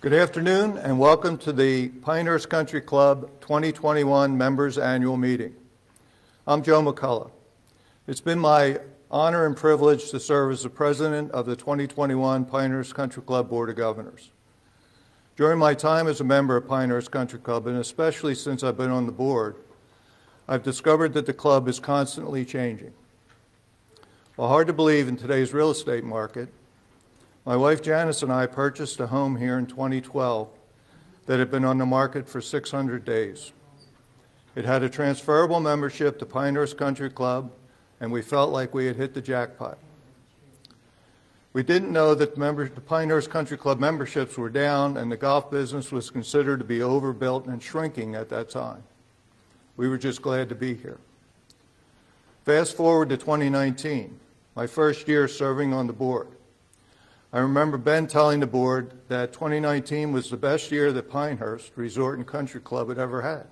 Good afternoon and welcome to the Pinehurst Country Club 2021 Members Annual Meeting. I'm Joe McCullough. It's been my honor and privilege to serve as the president of the 2021 Pinehurst Country Club Board of Governors. During my time as a member of Pinehurst Country Club, and especially since I've been on the board, I've discovered that the club is constantly changing. While hard to believe in today's real estate market, my wife Janice and I purchased a home here in 2012 that had been on the market for 600 days. It had a transferable membership to Pinehurst Country Club, and we felt like we had hit the jackpot. We didn't know that the Pinehurst Country Club memberships were down and the golf business was considered to be overbuilt and shrinking at that time. We were just glad to be here. Fast forward to 2019, my first year serving on the board. I remember Ben telling the board that 2019 was the best year that Pinehurst Resort and Country Club had ever had.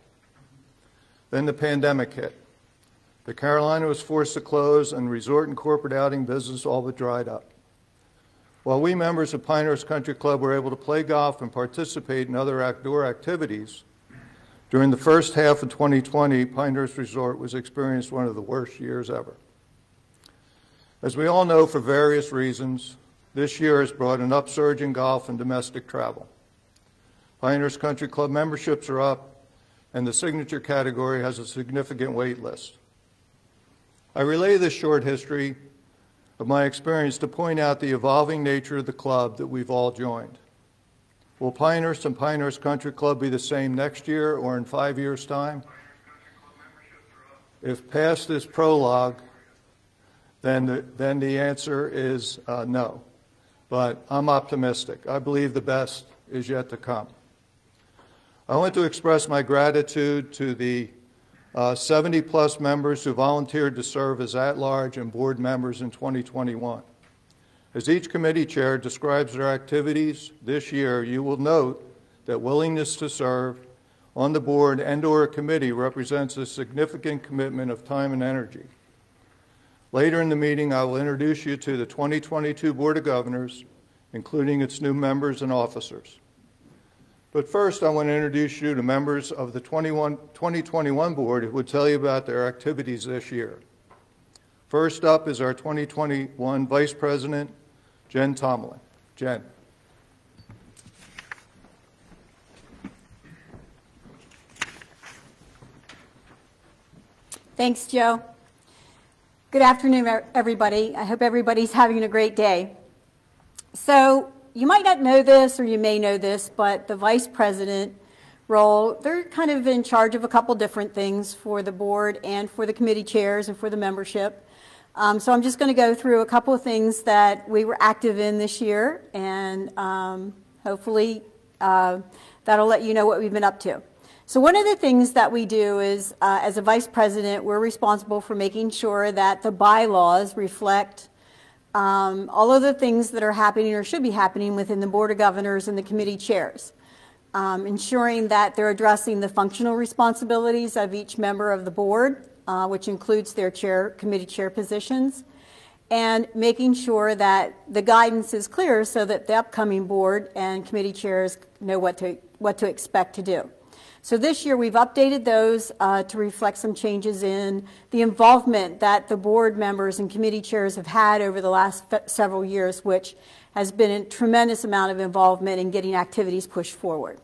Then the pandemic hit. The Carolina was forced to close and resort and corporate outing business all but dried up. While we members of Pinehurst Country Club were able to play golf and participate in other outdoor activities, during the first half of 2020, Pinehurst Resort was experienced one of the worst years ever. As we all know, for various reasons, this year has brought an upsurge in golf and domestic travel. Pinehurst Country Club memberships are up, and the signature category has a significant wait list. I relay this short history of my experience to point out the evolving nature of the club that we've all joined. Will Pinehurst and Pinehurst Country Club be the same next year or in five years' time? If past this prologue, then the, then the answer is uh, no but I'm optimistic. I believe the best is yet to come. I want to express my gratitude to the uh, 70 plus members who volunteered to serve as at large and board members in 2021. As each committee chair describes their activities this year, you will note that willingness to serve on the board and or a committee represents a significant commitment of time and energy. Later in the meeting, I will introduce you to the 2022 Board of Governors, including its new members and officers. But first, I want to introduce you to members of the 21, 2021 Board who will tell you about their activities this year. First up is our 2021 Vice President, Jen Tomlin. Jen. Thanks, Joe. Good afternoon, everybody. I hope everybody's having a great day. So, you might not know this, or you may know this, but the vice president role, they're kind of in charge of a couple different things for the board and for the committee chairs and for the membership. Um, so I'm just going to go through a couple of things that we were active in this year, and um, hopefully uh, that'll let you know what we've been up to. So one of the things that we do is, uh, as a vice president, we're responsible for making sure that the bylaws reflect um, all of the things that are happening or should be happening within the Board of Governors and the committee chairs. Um, ensuring that they're addressing the functional responsibilities of each member of the board, uh, which includes their chair, committee chair positions, and making sure that the guidance is clear so that the upcoming board and committee chairs know what to, what to expect to do. So this year we've updated those uh, to reflect some changes in the involvement that the board members and committee chairs have had over the last several years, which has been a tremendous amount of involvement in getting activities pushed forward.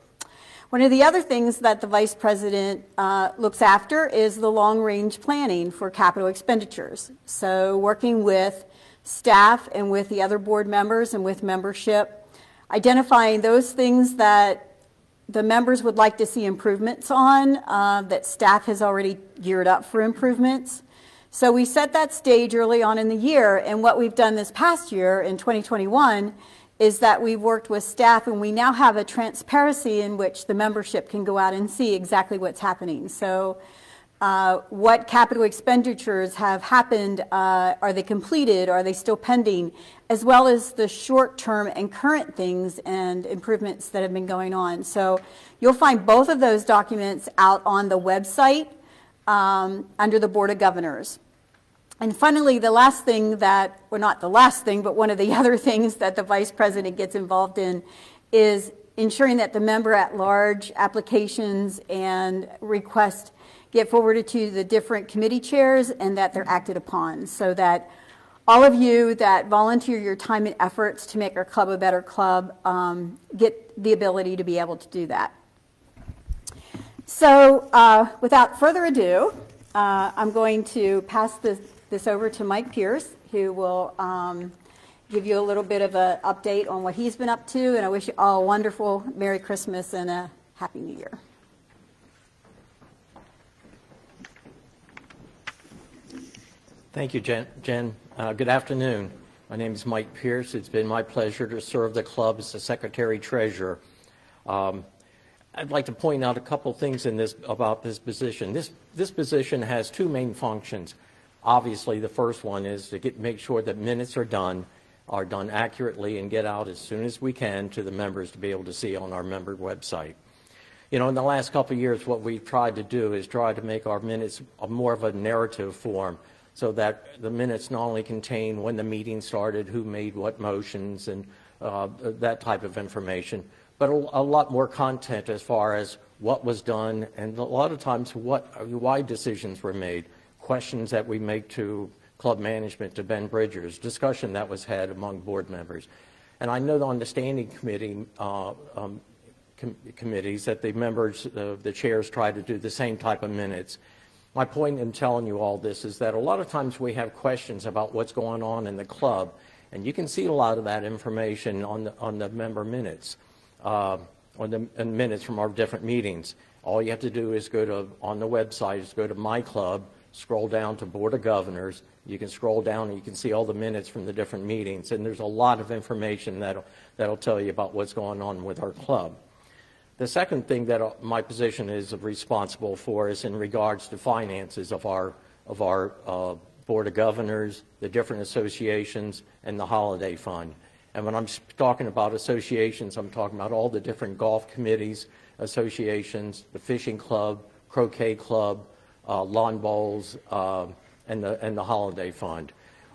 One of the other things that the vice president uh, looks after is the long range planning for capital expenditures. So working with staff and with the other board members and with membership, identifying those things that the members would like to see improvements on uh, that staff has already geared up for improvements. So we set that stage early on in the year, and what we've done this past year in 2021 is that we've worked with staff and we now have a transparency in which the membership can go out and see exactly what's happening. So uh, what capital expenditures have happened, uh, are they completed, are they still pending, as well as the short-term and current things and improvements that have been going on. So you'll find both of those documents out on the website um, under the Board of Governors. And finally, the last thing that, well, not the last thing, but one of the other things that the Vice President gets involved in is ensuring that the member at large applications and requests get forwarded to the different committee chairs and that they're acted upon so that all of you that volunteer your time and efforts to make our club a better club um, get the ability to be able to do that. So, uh, without further ado, uh, I'm going to pass this, this over to Mike Pierce, who will um, give you a little bit of an update on what he's been up to. And I wish you all a wonderful Merry Christmas and a Happy New Year. Thank you, Jen. Jen. Uh, good afternoon. My name is Mike Pierce. It's been my pleasure to serve the club as the Secretary Treasurer. Um, I'd like to point out a couple things in this about this position. This this position has two main functions. Obviously, the first one is to get, make sure that minutes are done, are done accurately, and get out as soon as we can to the members to be able to see on our member website. You know, in the last couple of years, what we've tried to do is try to make our minutes more of a narrative form so that the minutes not only contain when the meeting started, who made what motions, and uh, that type of information, but a, a, lot more content as far as what was done and a lot of times what, why decisions were made, questions that we make to club management, to Ben Bridgers, discussion that was had among board members. And I know on the standing committee, uh, um, com committees that the members, uh, the chairs try to do the same type of minutes. My point in telling you all this is that a lot of times we have questions about what's going on in the club, and you can see a lot of that information on the, on the member minutes, uh, on the minutes from our different meetings. All you have to do is go to, on the website, is go to My Club, scroll down to Board of Governors. You can scroll down and you can see all the minutes from the different meetings, and there's a lot of information that'll, that'll tell you about what's going on with our club. The second thing that uh, my position is responsible for is in regards to finances of our, of our uh, Board of Governors, the different associations, and the Holiday Fund. And when I'm talking about associations, I'm talking about all the different golf committees, associations, the fishing club, croquet club, uh, lawn bowls, uh, and, the, and the Holiday Fund.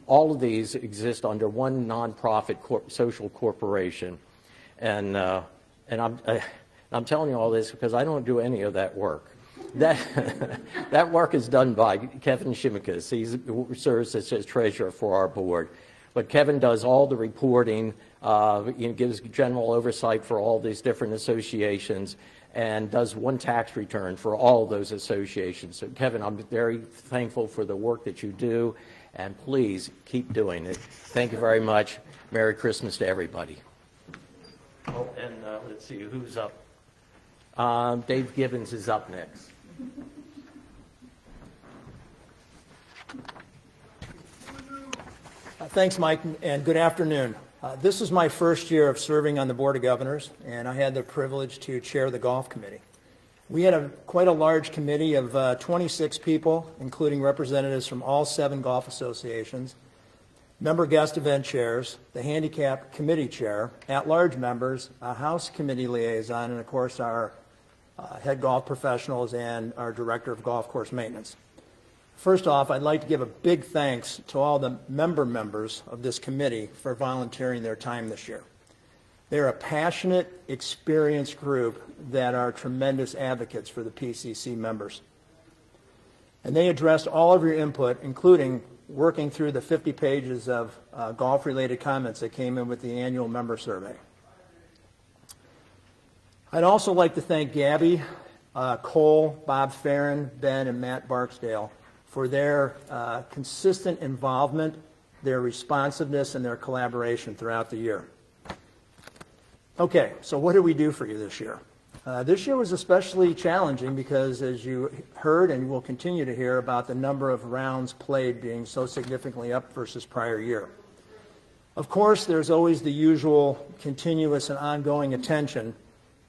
All of these exist under one nonprofit social corporation. And, uh, and I'm, uh, I'm telling you all this because I don't do any of that work. That, that work is done by Kevin Shimikas. He serves as treasurer for our board. But Kevin does all the reporting, uh, you know, gives general oversight for all these different associations, and does one tax return for all those associations. So, Kevin, I'm very thankful for the work that you do, and please keep doing it. Thank you very much. Merry Christmas to everybody. Oh, and uh, let's see who's up. Um, Dave Gibbons is up next. Uh, thanks, Mike, and good afternoon. Uh, this is my first year of serving on the Board of Governors, and I had the privilege to chair the golf committee. We had a, quite a large committee of uh, 26 people, including representatives from all seven golf associations, member guest event chairs, the handicap committee chair, at-large members, a house committee liaison, and of course our uh, head golf professionals, and our director of golf course maintenance. First off, I'd like to give a big thanks to all the member members of this committee for volunteering their time this year. They're a passionate, experienced group that are tremendous advocates for the PCC members. And they addressed all of your input, including working through the 50 pages of uh, golf-related comments that came in with the annual member survey. I'd also like to thank Gabby, uh, Cole, Bob Farren, Ben, and Matt Barksdale for their uh, consistent involvement, their responsiveness, and their collaboration throughout the year. Okay, so what did we do for you this year? Uh, this year was especially challenging because, as you heard and will continue to hear, about the number of rounds played being so significantly up versus prior year. Of course, there's always the usual continuous and ongoing attention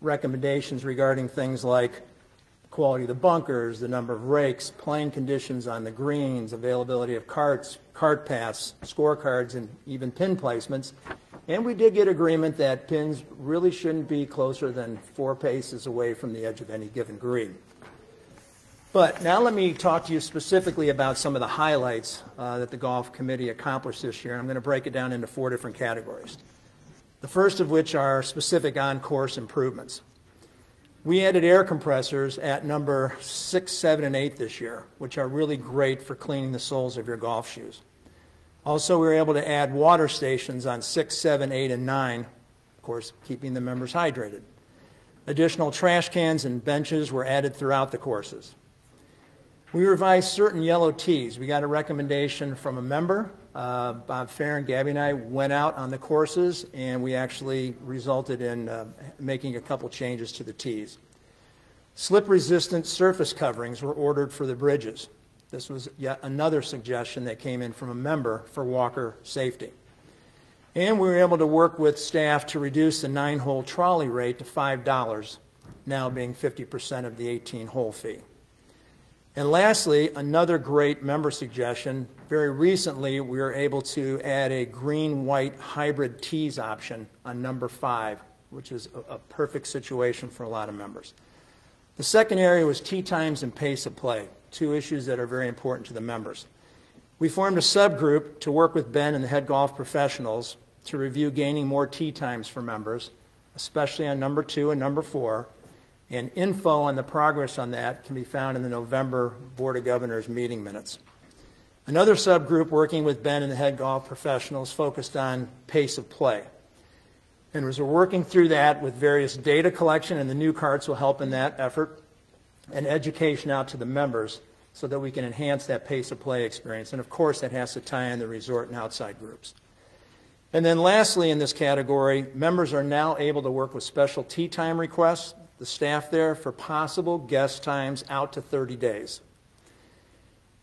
recommendations regarding things like quality of the bunkers, the number of rakes, playing conditions on the greens, availability of carts, cart paths, scorecards, and even pin placements. And we did get agreement that pins really shouldn't be closer than four paces away from the edge of any given green. But now let me talk to you specifically about some of the highlights uh, that the golf committee accomplished this year. I'm going to break it down into four different categories. The first of which are specific on-course improvements. We added air compressors at number six, seven, and eight this year, which are really great for cleaning the soles of your golf shoes. Also, we were able to add water stations on six, seven, eight, and nine, of course, keeping the members hydrated. Additional trash cans and benches were added throughout the courses. We revised certain yellow tees. We got a recommendation from a member. Uh, Bob Fair and Gabby and I went out on the courses, and we actually resulted in uh, making a couple changes to the tees. Slip-resistant surface coverings were ordered for the bridges. This was yet another suggestion that came in from a member for walker safety. And we were able to work with staff to reduce the nine-hole trolley rate to $5, now being 50% of the 18-hole fee. And lastly, another great member suggestion. Very recently, we were able to add a green-white hybrid tees option on number five, which is a, a perfect situation for a lot of members. The second area was tee times and pace of play, two issues that are very important to the members. We formed a subgroup to work with Ben and the head golf professionals to review gaining more tee times for members, especially on number two and number four, and info on the progress on that can be found in the November Board of Governors meeting minutes. Another subgroup working with Ben and the head golf professionals focused on pace of play. And as we're working through that with various data collection, and the new carts will help in that effort, and education out to the members so that we can enhance that pace of play experience. And of course, that has to tie in the resort and outside groups. And then lastly in this category, members are now able to work with special tee time requests the staff there for possible guest times out to 30 days.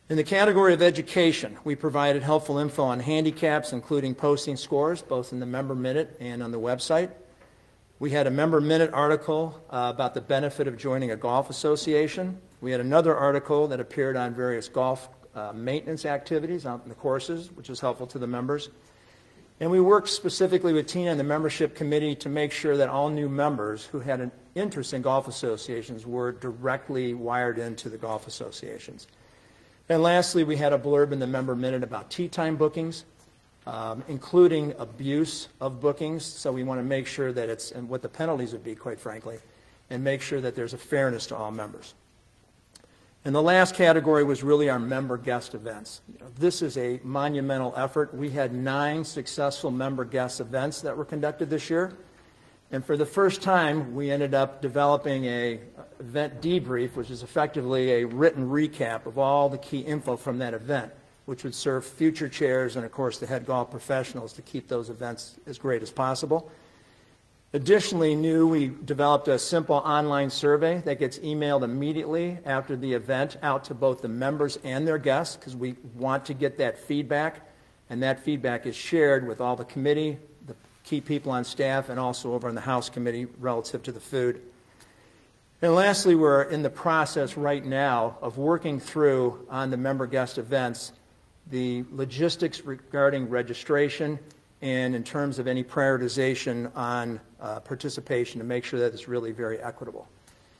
In the category of education, we provided helpful info on handicaps, including posting scores, both in the member minute and on the website. We had a member minute article uh, about the benefit of joining a golf association. We had another article that appeared on various golf uh, maintenance activities out in the courses, which is helpful to the members. And we worked specifically with Tina and the membership committee to make sure that all new members who had an interest in golf associations were directly wired into the golf associations. And lastly, we had a blurb in the member minute about tee time bookings, um, including abuse of bookings. So we want to make sure that it's, and what the penalties would be, quite frankly, and make sure that there's a fairness to all members. And the last category was really our member guest events. This is a monumental effort. We had nine successful member guest events that were conducted this year. And for the first time, we ended up developing a event debrief, which is effectively a written recap of all the key info from that event, which would serve future chairs and, of course, the head golf professionals to keep those events as great as possible. Additionally, new, we developed a simple online survey that gets emailed immediately after the event out to both the members and their guests because we want to get that feedback, and that feedback is shared with all the committee, the key people on staff, and also over on the House Committee relative to the food. And lastly, we're in the process right now of working through on the member guest events the logistics regarding registration and in terms of any prioritization on uh, participation to make sure that it's really very equitable.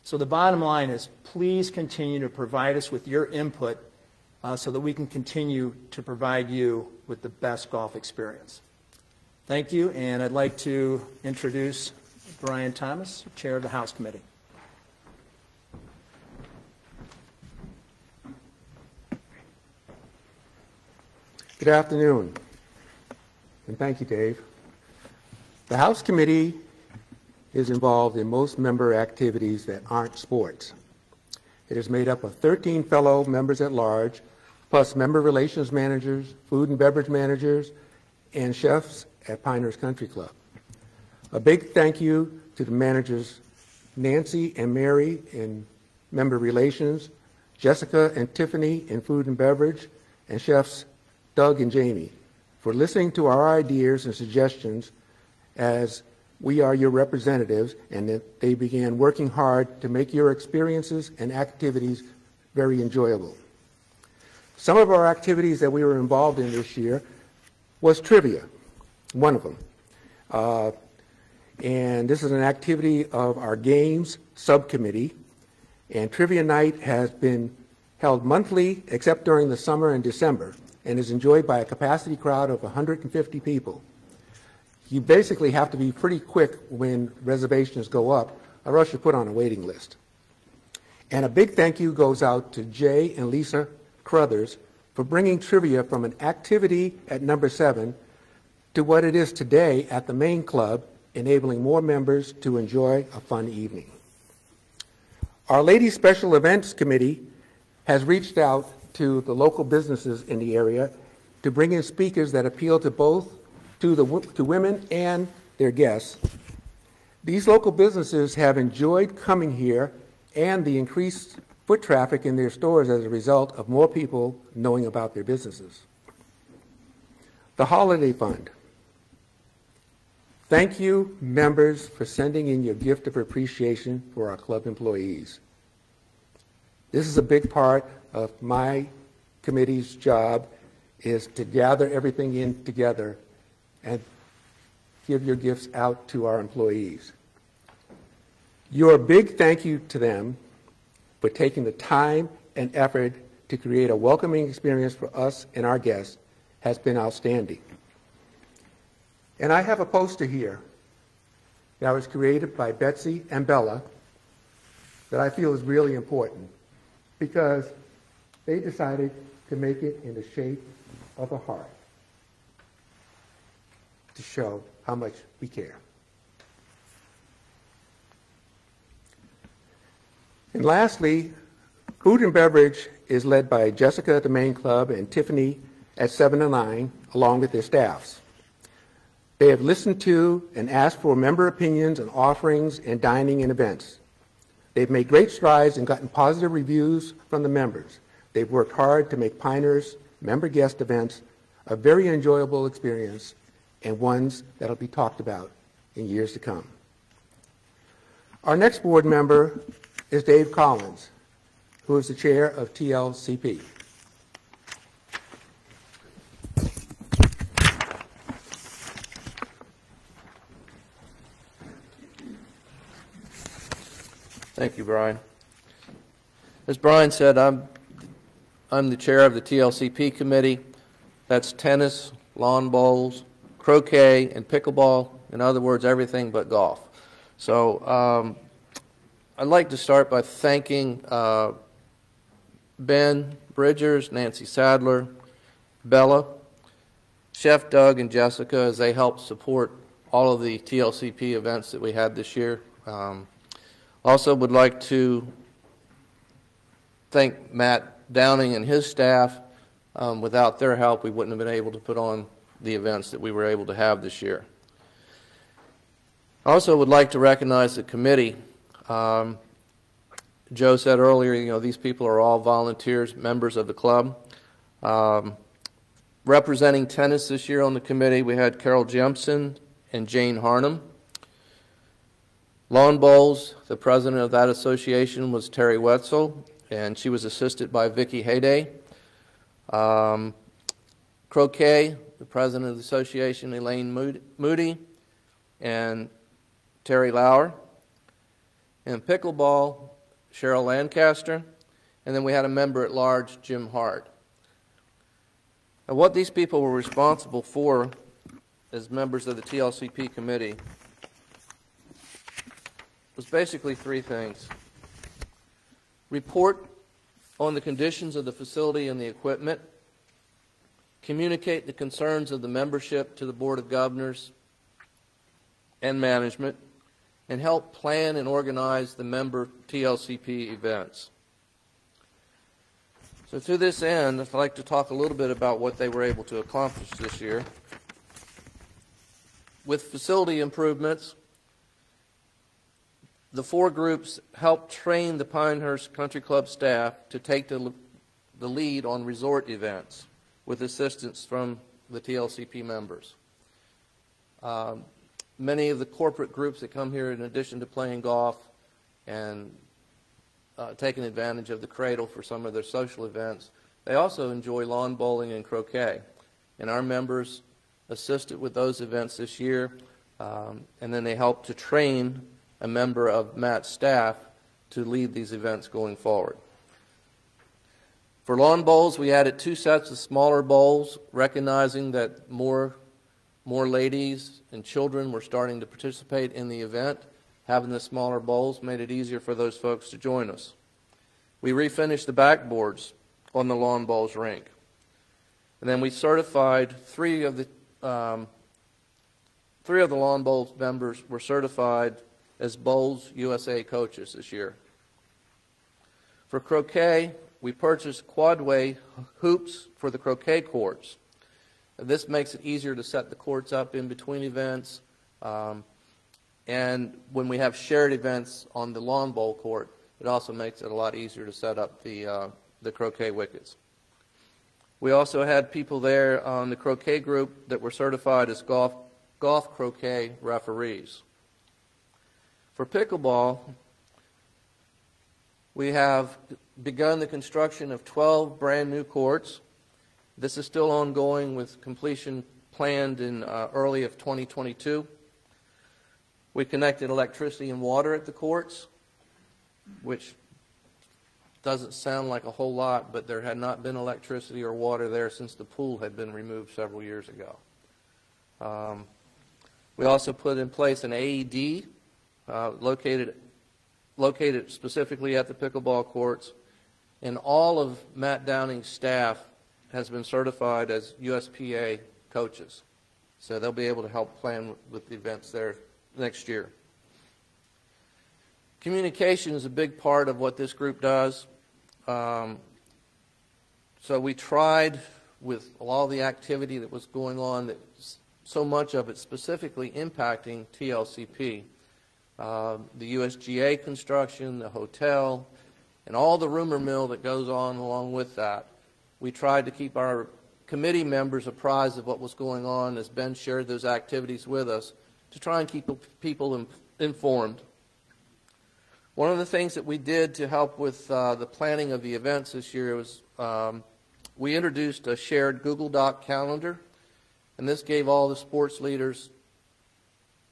So the bottom line is please continue to provide us with your input uh, so that we can continue to provide you with the best golf experience. Thank you, and I'd like to introduce Brian Thomas, Chair of the House Committee. Good afternoon, and thank you, Dave. The House Committee is involved in most member activities that aren't sports. It is made up of 13 fellow members at large, plus member relations managers, food and beverage managers, and chefs at Pinehurst Country Club. A big thank you to the managers Nancy and Mary in member relations, Jessica and Tiffany in food and beverage, and chefs Doug and Jamie for listening to our ideas and suggestions as we are your representatives, and that they began working hard to make your experiences and activities very enjoyable. Some of our activities that we were involved in this year was trivia, one of them. Uh, and this is an activity of our games subcommittee. And trivia night has been held monthly except during the summer and December and is enjoyed by a capacity crowd of 150 people. you basically have to be pretty quick when reservations go up, or else you're put on a waiting list. And a big thank you goes out to Jay and Lisa Crothers for bringing trivia from an activity at number seven to what it is today at the main club, enabling more members to enjoy a fun evening. Our Ladies Special Events Committee has reached out to the local businesses in the area to bring in speakers that appeal to both to the to women and their guests. These local businesses have enjoyed coming here and the increased foot traffic in their stores as a result of more people knowing about their businesses. The Holiday Fund. Thank you, members, for sending in your gift of appreciation for our club employees. This is a big part of my committee's job is to gather everything in together and give your gifts out to our employees. Your big thank you to them for taking the time and effort to create a welcoming experience for us and our guests has been outstanding. And I have a poster here that was created by Betsy and Bella that I feel is really important because they decided to make it in the shape of a heart to show how much we care. And lastly, food and beverage is led by Jessica at the main club and Tiffany at 7 and 9, along with their staffs. They have listened to and asked for member opinions on offerings and dining and events. They've made great strides and gotten positive reviews from the members. They've worked hard to make Pinehurst member guest events a very enjoyable experience and ones that'll be talked about in years to come. Our next board member is Dave Collins, who is the chair of TLCP. Thank you, Brian. As Brian said, I'm, I'm the chair of the TLCP committee. That's tennis, lawn bowls, croquet, and pickleball. In other words, everything but golf. So um, I'd like to start by thanking uh, Ben Bridgers, Nancy Sadler, Bella, Chef Doug, and Jessica as they helped support all of the TLCP events that we had this year. Um, also would like to thank Matt Downing and his staff. Um, without their help, we wouldn't have been able to put on the events that we were able to have this year. I also would like to recognize the committee. Um, Joe said earlier, you know, these people are all volunteers, members of the club. Um, representing tennis this year on the committee, we had Carol Jemson and Jane Harnham. Lawn Bowls, the president of that association was Terry Wetzel, and she was assisted by Vicki Hayday. Um, croquet, the president of the association, Elaine Moody, and Terry Lauer. And pickleball, Cheryl Lancaster. And then we had a member at large, Jim Hart. And what these people were responsible for as members of the TLCP committee was basically three things. Report on the conditions of the facility and the equipment, communicate the concerns of the membership to the Board of Governors and management, and help plan and organize the member TLCP events. So to this end, I'd like to talk a little bit about what they were able to accomplish this year. With facility improvements, the four groups helped train the Pinehurst Country Club staff to take the, the lead on resort events with assistance from the TLCP members. Um, many of the corporate groups that come here, in addition to playing golf and uh, taking advantage of the cradle for some of their social events, they also enjoy lawn bowling and croquet. And our members assisted with those events this year, um, and then they helped to train a member of Matt's staff to lead these events going forward. For lawn bowls, we added two sets of smaller bowls, recognizing that more more ladies and children were starting to participate in the event. Having the smaller bowls made it easier for those folks to join us. We refinished the backboards on the lawn bowls rink. And then we certified three of the, um, three of the lawn bowls members were certified as Bowls USA coaches this year. For croquet, we purchased quadway hoops for the croquet courts. This makes it easier to set the courts up in between events. Um, and when we have shared events on the lawn bowl court, it also makes it a lot easier to set up the, uh, the croquet wickets. We also had people there on the croquet group that were certified as golf, golf croquet referees. For pickleball, we have begun the construction of 12 brand new courts. This is still ongoing with completion planned in uh, early of 2022. We connected electricity and water at the courts, which doesn't sound like a whole lot, but there had not been electricity or water there since the pool had been removed several years ago. Um, we also put in place an AED uh, located located specifically at the pickleball courts, and all of Matt Downing's staff has been certified as USPA coaches. So they'll be able to help plan with the events there next year. Communication is a big part of what this group does. Um, so we tried with all the activity that was going on, that so much of it specifically impacting TLCP uh, the USGA construction, the hotel, and all the rumor mill that goes on along with that. We tried to keep our committee members apprised of what was going on as Ben shared those activities with us to try and keep people informed. One of the things that we did to help with uh, the planning of the events this year was um, we introduced a shared Google Doc calendar, and this gave all the sports leaders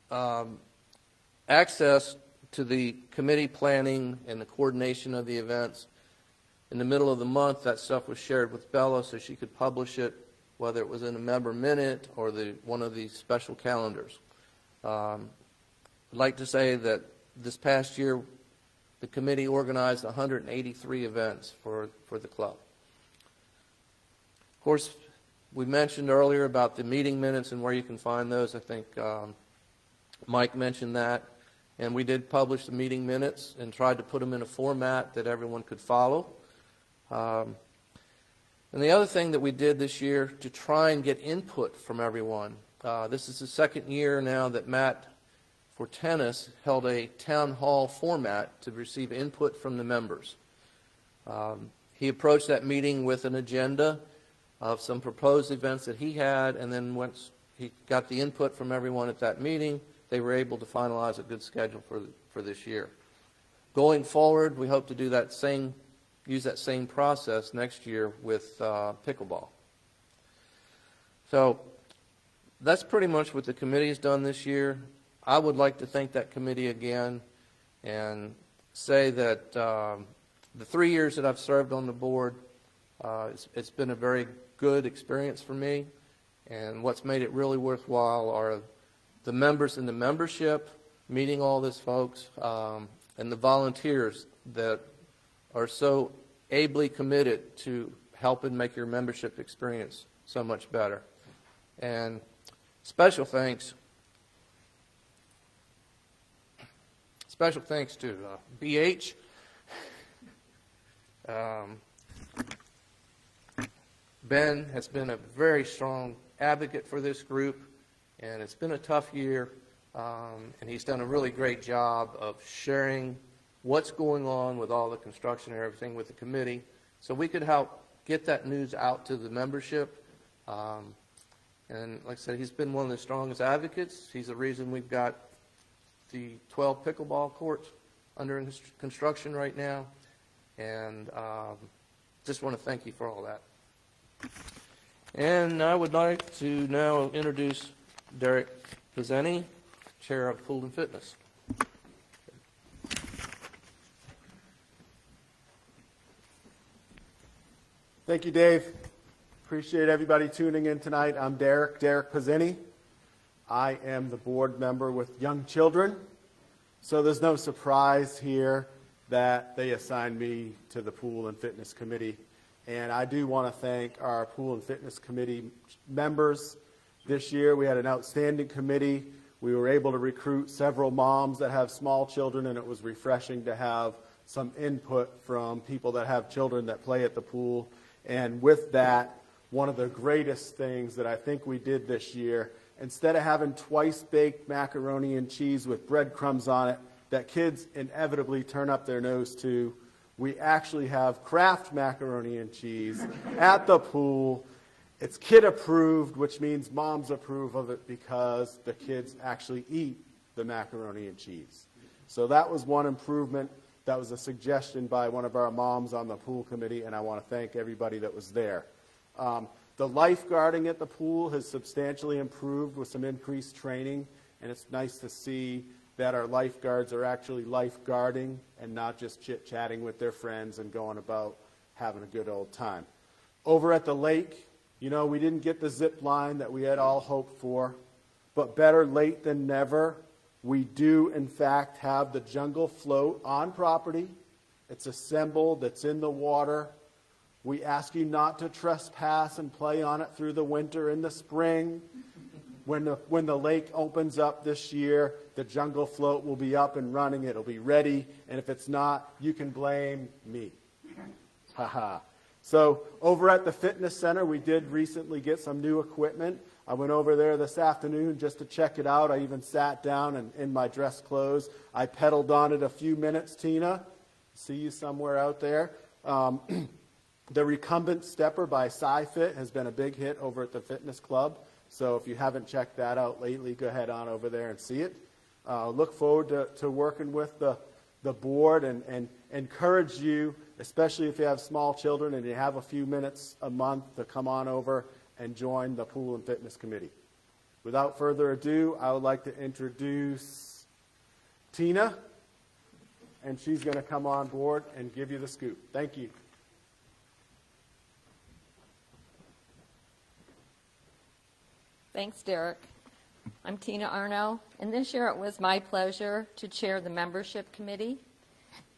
um, access to the committee planning and the coordination of the events. In the middle of the month, that stuff was shared with Bella so she could publish it, whether it was in a member minute or the, one of the special calendars. Um, I'd like to say that this past year, the committee organized 183 events for, for the club. Of course, we mentioned earlier about the meeting minutes and where you can find those. I think um, Mike mentioned that. And we did publish the meeting minutes and tried to put them in a format that everyone could follow. Um, and the other thing that we did this year to try and get input from everyone, uh, this is the second year now that Matt for tennis held a town hall format to receive input from the members. Um, he approached that meeting with an agenda of some proposed events that he had, and then once he got the input from everyone at that meeting, they were able to finalize a good schedule for, for this year. Going forward, we hope to do that same, use that same process next year with uh, pickleball. So that's pretty much what the committee has done this year. I would like to thank that committee again and say that um, the three years that I've served on the board, uh, it's, it's been a very good experience for me. And what's made it really worthwhile are the members in the membership, meeting all these folks, um, and the volunteers that are so ably committed to helping make your membership experience so much better. And special thanks, special thanks to uh, BH. Um, ben has been a very strong advocate for this group and it's been a tough year, um, and he's done a really great job of sharing what's going on with all the construction and everything with the committee, so we could help get that news out to the membership. Um, and like I said, he's been one of the strongest advocates. He's the reason we've got the 12 pickleball courts under construction right now. And um, just want to thank you for all that. And I would like to now introduce Derek Pizzeni, Chair of Pool and Fitness. Thank you, Dave. Appreciate everybody tuning in tonight. I'm Derek, Derek Pizzini. I am the board member with young children, so there's no surprise here that they assigned me to the Pool and Fitness Committee. And I do want to thank our Pool and Fitness Committee members. This year, we had an outstanding committee. We were able to recruit several moms that have small children, and it was refreshing to have some input from people that have children that play at the pool. And with that, one of the greatest things that I think we did this year, instead of having twice baked macaroni and cheese with breadcrumbs on it that kids inevitably turn up their nose to, we actually have Kraft macaroni and cheese at the pool. It's kid approved, which means moms approve of it because the kids actually eat the macaroni and cheese. So that was one improvement. That was a suggestion by one of our moms on the pool committee, and I want to thank everybody that was there. Um, the lifeguarding at the pool has substantially improved with some increased training, and it's nice to see that our lifeguards are actually lifeguarding and not just chit chatting with their friends and going about having a good old time. Over at the lake, you know, we didn't get the zip line that we had all hoped for, but better late than never. We do, in fact, have the jungle float on property. It's assembled, it's in the water. We ask you not to trespass and play on it through the winter and the spring. When the, when the lake opens up this year, the jungle float will be up and running. It'll be ready. And if it's not, you can blame me. Haha. So over at the fitness center, we did recently get some new equipment. I went over there this afternoon just to check it out. I even sat down and in my dress clothes. I pedaled on it a few minutes, Tina. See you somewhere out there. Um, the recumbent stepper by SciFit has been a big hit over at the fitness club. So if you haven't checked that out lately, go ahead on over there and see it. Uh, look forward to, to working with the, the board and, and encourage you, especially if you have small children and you have a few minutes a month, to come on over and join the Pool and Fitness Committee. Without further ado, I would like to introduce Tina, and she's going to come on board and give you the scoop. Thank you. Thanks, Derek. I'm Tina Arno, and this year it was my pleasure to chair the membership committee.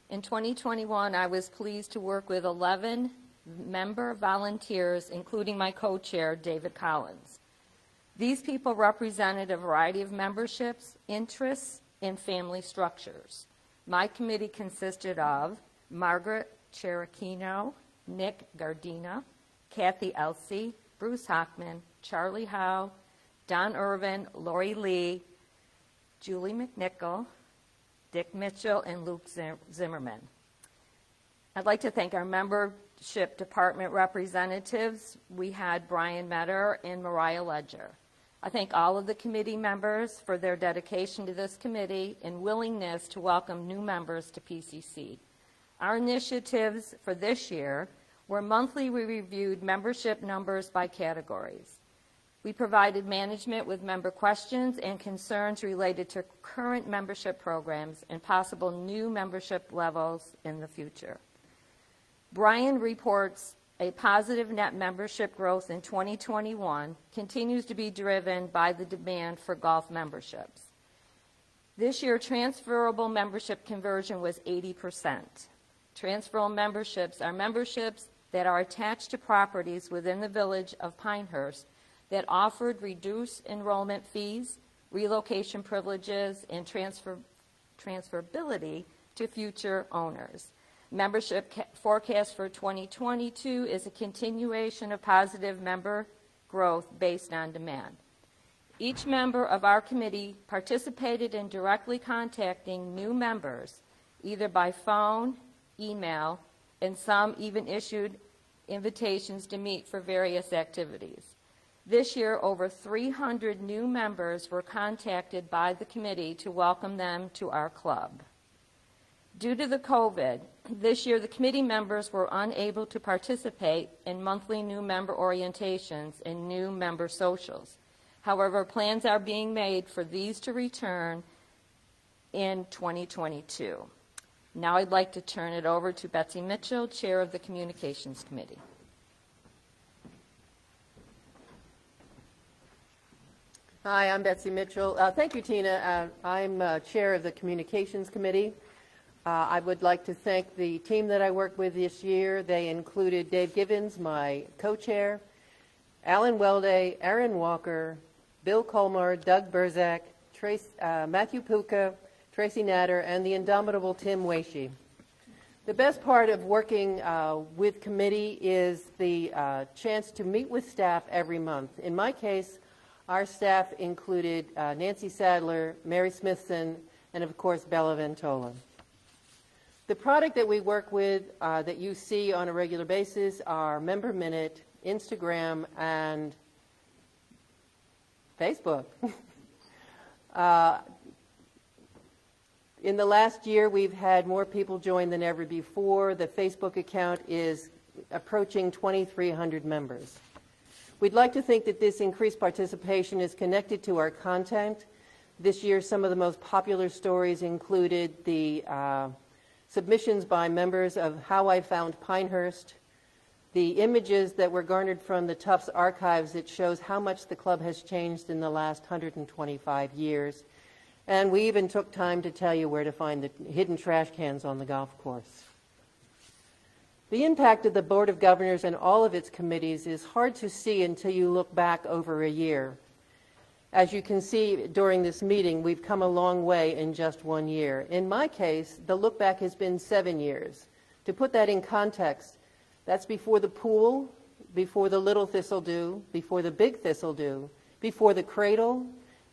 In 2021, I was pleased to work with 11 member volunteers, including my co-chair, David Collins. These people represented a variety of memberships, interests, and family structures. My committee consisted of Margaret Cherokino, Nick Gardina, Kathy Elsey, Bruce Hockman, Charlie Howe, Don Irvin, Lori Lee, Julie McNichol, Dick Mitchell, and Luke Zimmerman. I'd like to thank our membership department representatives. We had Brian Metter and Mariah Ledger. I thank all of the committee members for their dedication to this committee and willingness to welcome new members to PCC. Our initiatives for this year were monthly we reviewed membership numbers by categories. We provided management with member questions and concerns related to current membership programs and possible new membership levels in the future. Brian reports a positive net membership growth in 2021 continues to be driven by the demand for golf memberships. This year, transferable membership conversion was 80%. Transferable memberships are memberships that are attached to properties within the village of Pinehurst that offered reduced enrollment fees, relocation privileges, and transfer, transferability to future owners. Membership forecast for 2022 is a continuation of positive member growth based on demand. Each member of our committee participated in directly contacting new members, either by phone, email, and some even issued invitations to meet for various activities. This year, over 300 new members were contacted by the committee to welcome them to our club. Due to the COVID, this year the committee members were unable to participate in monthly new member orientations and new member socials. However, plans are being made for these to return in 2022. Now I'd like to turn it over to Betsy Mitchell, Chair of the Communications Committee. Hi, I'm Betsy Mitchell. Uh, Thank you, Tina. Uh, I'm uh, Chair of the Communications Committee. Uh, I would like to thank the team that I worked with this year. They included Dave Givens, my co-chair, Alan Welday, Aaron Walker, Bill Colmar, Doug Burzak, Trace, uh, Matthew Puka, Tracy Natter, and the indomitable Tim Washi. The best part of working uh, with committee is the chance to meet with staff every month. In my case, our staff included uh, Nancy Sadler, Mary Smithson, and of course Bella Ventola. The product that we work with uh, that you see on a regular basis are Member Minute, Instagram, and Facebook. Uh, in the last year, we've had more people join than ever before. The Facebook account is approaching 2,300 members. We'd like to think that this increased participation is connected to our content. This year, some of the most popular stories included the uh, submissions by members of How I Found Pinehurst, the images that were garnered from the Tufts archives that shows how much the club has changed in the last 125 years. And we even took time to tell you where to find the hidden trash cans on the golf course. The impact of the Board of Governors and all of its committees is hard to see until you look back over a year. As you can see during this meeting, we've come a long way in just one year. In my case, the look back has been seven years. To put that in context, that's before the pool, before the little thistle thistledew, before the big thistle thistledew, before the cradle,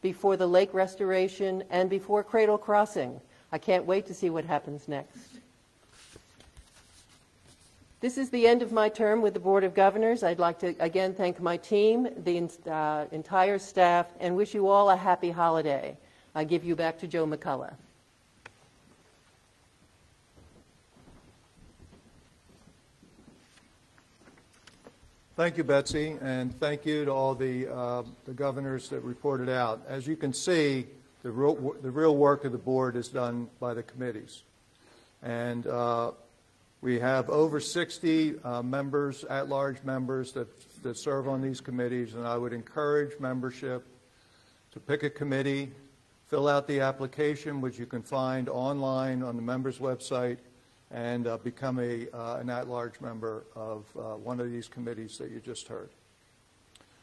before the lake restoration, and before cradle crossing. I can't wait to see what happens next. This is the end of my term with the Board of Governors. I'd like to again thank my team, the uh, entire staff, and wish you all a happy holiday. I give you back to Joe McCullough. Thank you, Betsy, and thank you to all the, uh, the governors that reported out. As you can see, the real, the real work of the board is done by the committees. And uh, we have over 60 uh, members, at-large members that, that serve on these committees, and I would encourage membership to pick a committee, fill out the application, which you can find online on the members' website, and uh, become a, uh, an at-large member of uh, one of these committees that you just heard.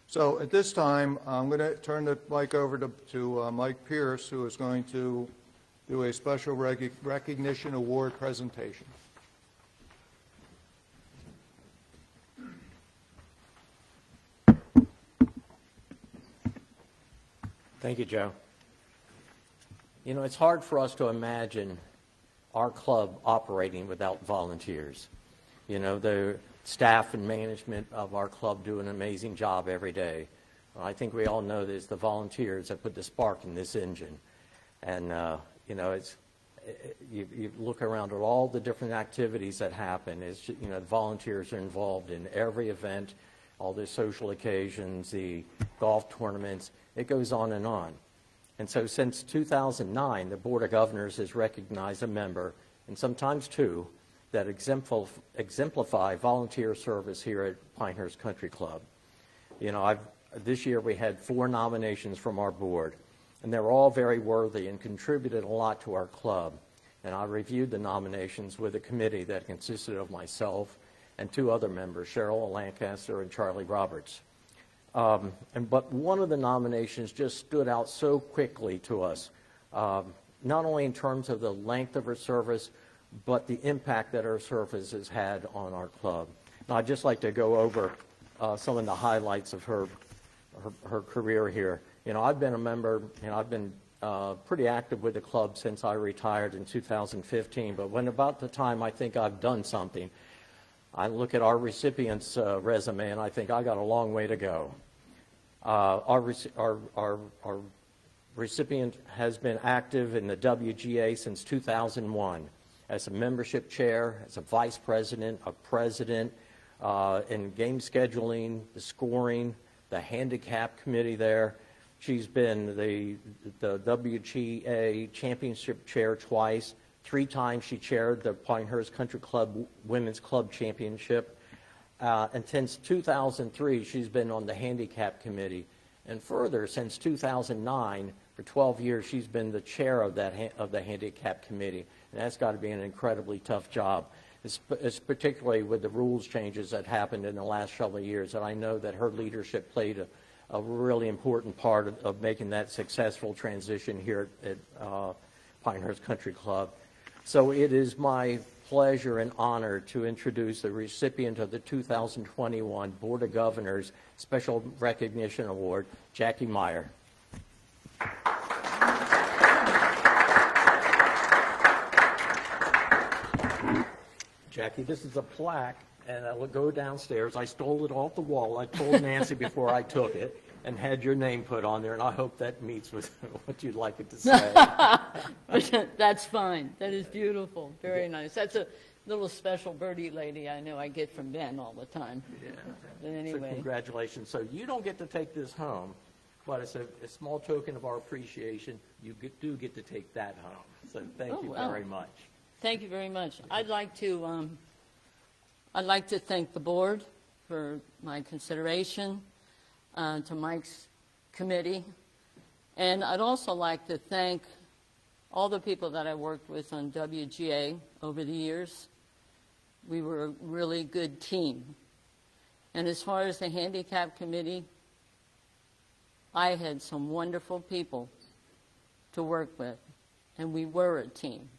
So at this time, I'm going to turn the mic over to, to uh, Mike Pierce, who is going to do a special rec recognition award presentation. Thank you, Joe. You know, it's hard for us to imagine our club operating without volunteers. You know, the staff and management of our club do an amazing job every day. I think we all know that it's the volunteers that put the spark in this engine. And, uh, you know, it's, it, you, you, look around at all the different activities that happen. It's, you know, the volunteers are involved in every event, all the social occasions, the golf tournaments. It goes on and on. And so since 2009, the Board of Governors has recognized a member, and sometimes two, that exemplify volunteer service here at Pinehurst Country Club. You know, I've, this year we had four nominations from our board, and they were all very worthy and contributed a lot to our club. And I reviewed the nominations with a committee that consisted of myself and two other members, Cheryl Lancaster and Charlie Roberts. Um, and, but one of the nominations just stood out so quickly to us, um, not only in terms of the length of her service, but the impact that her service has had on our club. Now, I'd just like to go over uh, some of the highlights of her, her, her, career here. You know, I've been a member, you know, I've been uh, pretty active with the club since I retired in 2015, but when about the time I think I've done something, I look at our recipient's uh, resume and I think I got a long way to go. Uh, our, our, our, our, recipient has been active in the WGA since 2001 as a membership chair, as a vice president, a president, uh, in game scheduling, the scoring, the handicap committee there. She's been the, the WGA championship chair twice. Three times she chaired the Pinehurst Country Club Women's Club Championship. Uh, and since 2003, she's been on the handicap committee. And further, since 2009, for 12 years, she's been the chair of that, ha- of the handicap committee. And that's got to be an incredibly tough job, es- es- particularly with the rules changes that happened in the last several years. And I know that her leadership played a, a really important part of, of making that successful transition here at uh, Pinehurst Country Club. So it is my pleasure and honor to introduce the recipient of the 2021 Board of Governors Special Recognition Award, Jackie Meyer. Jackie, this is a plaque, and I will go downstairs. I stole it off the wall. I told Nancy before I took it, and had your name put on there, and I hope that meets with what you'd like it to say. That's fine. That is beautiful. Very nice. That's a little special birdie lady I know I get from Ben all the time. But So anyway, congratulations. So you don't get to take this home, but it's a, a small token of our appreciation. You get- do get to take that home. So thank Oh, you wow. very much. thank you very much. I'd like to, um, I'd like to thank the board for my consideration, uh, to Mike's committee, and I'd also like to thank all the people that I worked with on WGA over the years. We were a really good team. And as far as the handicap committee, I had some wonderful people to work with, and we were a team.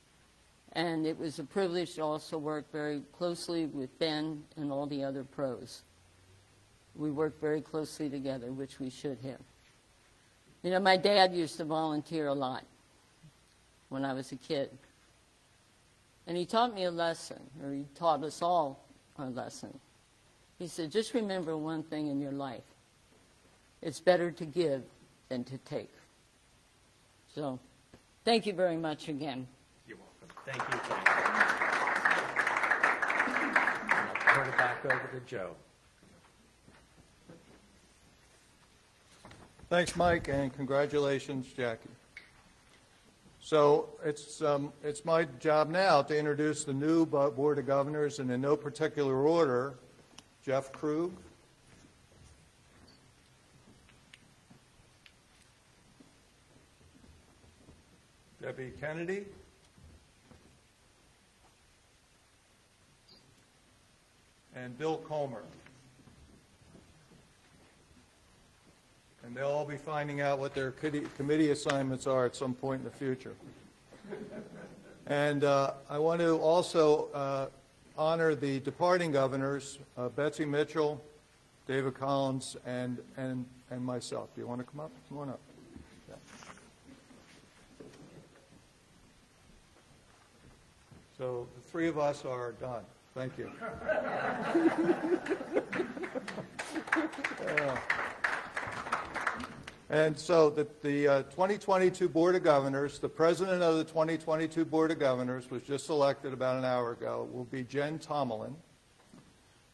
And it was a privilege to also work very closely with Ben and all the other pros. We worked very closely together, which we should have. You know, my dad used to volunteer a lot when I was a kid. And he taught me a lesson, or he taught us all a lesson. He said, just remember one thing in your life it's better to give than to take. So, thank you very much again. You're welcome. Thank you, Jackie. And I'll turn it back over to Joe. Thanks, Mike, and congratulations, Jackie. So it's, um, it's my job now to introduce the new Board of Governors, and in no particular order, Jeff Krug, Debbie Kennedy, and Bill Comer. And they'll all be finding out what their committee- assignments are at some point in the future. And uh, I want to also uh, honor the departing governors, uh, Betsy Mitchell, David Collins, and, and, and myself. Do you want to come up? Come on up. Yeah. So the three of us are done. Thank you. And so the, the uh, 2022 Board of Governors, the president of the 2022 Board of Governors was just elected about an hour ago, will be Jen Tomlin.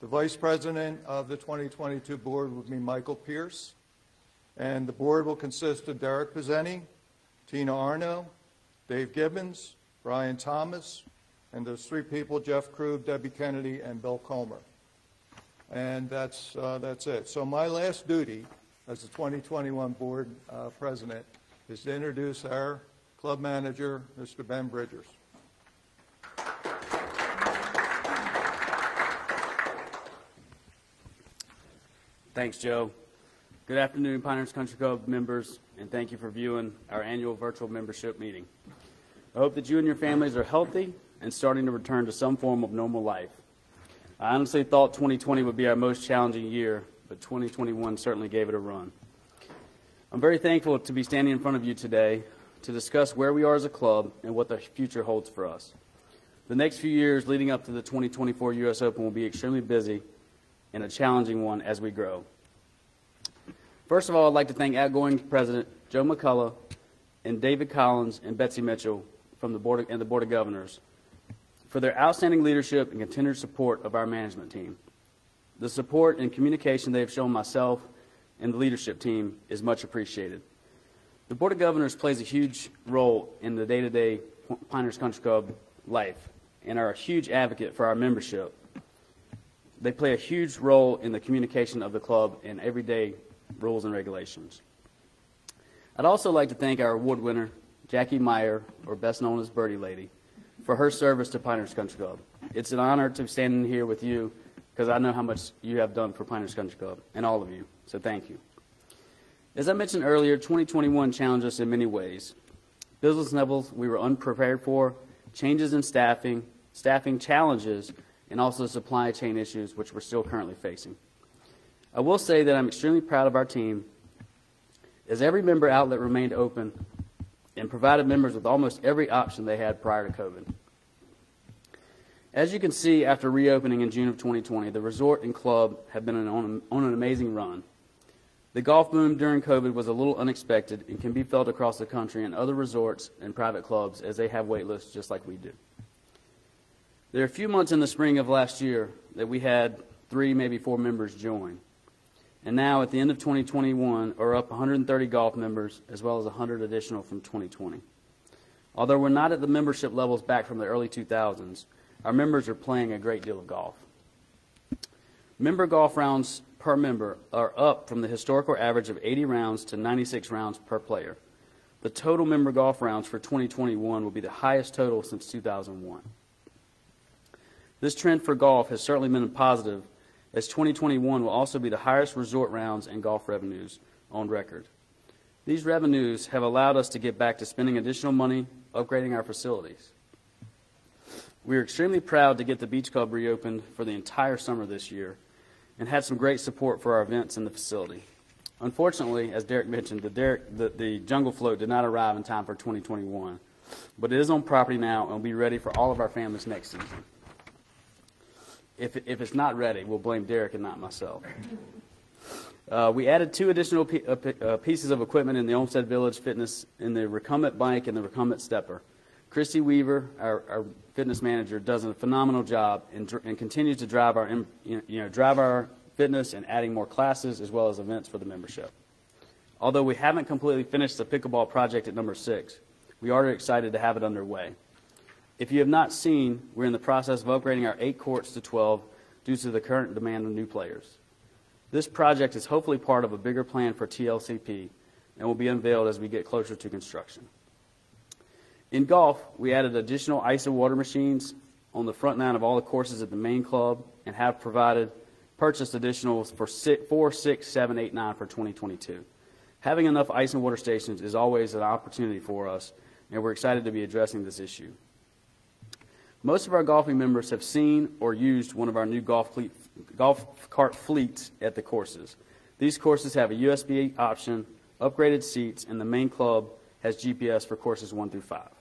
The vice president of the 2022 board will be Michael Pierce. And the board will consist of Derek Pizzeni, Tina Arno, Dave Gibbons, Brian Thomas, and those three people, Jeff Krug, Debbie Kennedy, and Bill Comer. And that's, uh, that's it. So my last duty as the 2021 board uh, president is to introduce our club manager, Mr. Ben Bridgers. Thanks, Joe. Good afternoon, Pinehurst Country Club members, and thank you for viewing our annual virtual membership meeting. I hope that you and your families are healthy and starting to return to some form of normal life. I honestly thought 2020 would be our most challenging year, but 2021 certainly gave it a run. I'm very thankful to be standing in front of you today to discuss where we are as a club and what the future holds for us. The next few years leading up to the 2024 U.S. Open will be extremely busy and a challenging one as we grow. First of all, I'd like to thank outgoing President Joe McCullough and David Collins and Betsy Mitchell from the Board of, and the Board of Governors for their outstanding leadership and continued support of our management team. The support and communication they have shown myself and the leadership team is much appreciated. The Board of Governors plays a huge role in the day-to-day Pinehurst Country Club life and are a huge advocate for our membership. They play a huge role in the communication of the club and everyday rules and regulations. I'd also like to thank our award winner, Jackie Meyer, or best known as Birdie Lady, for her service to Pinehurst Country Club. It's an honor to stand in here with you because I know how much you have done for Pinehurst Country Club and all of you, so thank you. As I mentioned earlier, 2021 challenged us in many ways. Business levels we were unprepared for, changes in staffing, staffing challenges, and also supply chain issues which we're still currently facing. I will say that I'm extremely proud of our team as every member outlet remained open and provided members with almost every option they had prior to COVID. As you can see, after reopening in June of 2020, the resort and club have been on, on an amazing run. The golf boom during COVID was a little unexpected and can be felt across the country in other resorts and private clubs as they have wait lists just like we do. There are a few months in the spring of last year that we had three, maybe four members join. And now, at the end of 2021, are up 130 golf members, as well as 100 additional from 2020. Although we're not at the membership levels back from the early 2000s, our members are playing a great deal of golf. Member golf rounds per member are up from the historical average of 80 rounds to 96 rounds per player. The total member golf rounds for 2021 will be the highest total since 2001. This trend for golf has certainly been positive as 2021 will also be the highest resort rounds and golf revenues on record. These revenues have allowed us to get back to spending additional money upgrading our facilities. We are extremely proud to get the Beach Club reopened for the entire summer this year and had some great support for our events in the facility. Unfortunately, as Derek mentioned, the, Derek, the, the jungle float did not arrive in time for 2021, but it is on property now and will be ready for all of our families next season. If, if it's not ready, we'll blame Derek and not myself. Uh, we added two additional uh, uh, pieces of equipment in the Olmsted Village Fitness in the recumbent bike and the recumbent stepper. Christy Weaver, our, our fitness manager, does a phenomenal job and, and continues to drive our, you know, drive our fitness and adding more classes as well as events for the membership. Although we haven't completely finished the pickleball project at number six, we are excited to have it underway. If you have not seen, we're in the process of upgrading our eight courts to 12 due to the current demand of new players. This project is hopefully part of a bigger plan for TLCP and will be unveiled as we get closer to construction. In golf, we added additional ice and water machines on the front nine of all the courses at the main club and have provided purchased additional for six, 4, 6, 7, 8, 9 for 2022. Having enough ice and water stations is always an opportunity for us, and we're excited to be addressing this issue. Most of our golfing members have seen or used one of our new golf, fleet, golf cart fleets at the courses. These courses have a USB option, upgraded seats, and the main club has GPS for courses 1 through 5.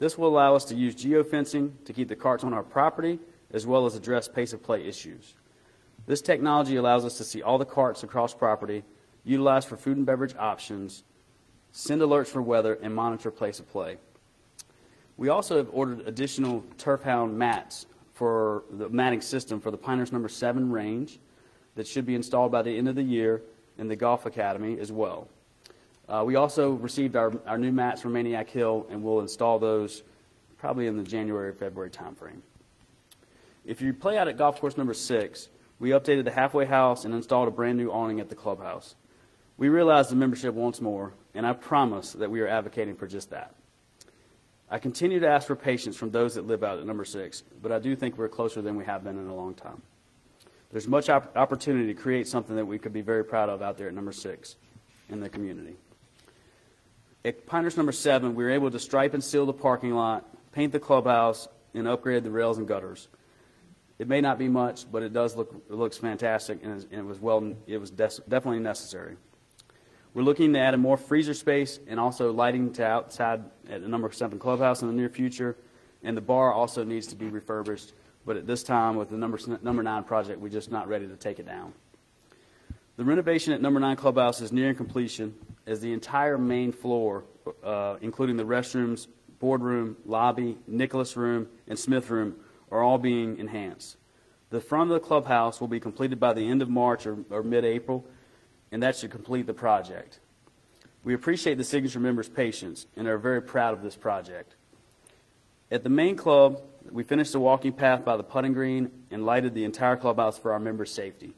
This will allow us to use geofencing to keep the carts on our property as well as address pace of play issues. This technology allows us to see all the carts across property, utilize for food and beverage options, send alerts for weather, and monitor place of play. We also have ordered additional Turfhound mats for the matting system for the Pinehurst number seven range that should be installed by the end of the year in the Golf Academy as well. Uh, we also received our, our new mats from Maniac Hill, and we'll install those probably in the January February timeframe. If you play out at golf course number six, we updated the halfway house and installed a brand new awning at the clubhouse. We realized the membership wants more, and I promise that we are advocating for just that. I continue to ask for patience from those that live out at number six, but I do think we're closer than we have been in a long time. There's much op- opportunity to create something that we could be very proud of out there at number six in the community. At Pinehurst number seven, we were able to stripe and seal the parking lot, paint the clubhouse, and upgrade the rails and gutters. It may not be much, but it does look it looks fantastic, and it was well it was definitely necessary. We're looking to add a more freezer space and also lighting to outside at the number seven clubhouse in the near future. And the bar also needs to be refurbished. But at this time, with the number, number nine project, we're just not ready to take it down. The renovation at number nine clubhouse is nearing completion as the entire main floor, uh, including the restrooms, boardroom, lobby, Nicklaus room, and Smith room, are all being enhanced. The front of the clubhouse will be completed by the end of March or, or mid April and that should complete the project. We appreciate the signature members' patience and are very proud of this project. At the main club, we finished the walking path by the putting green and lighted the entire clubhouse for our members' safety.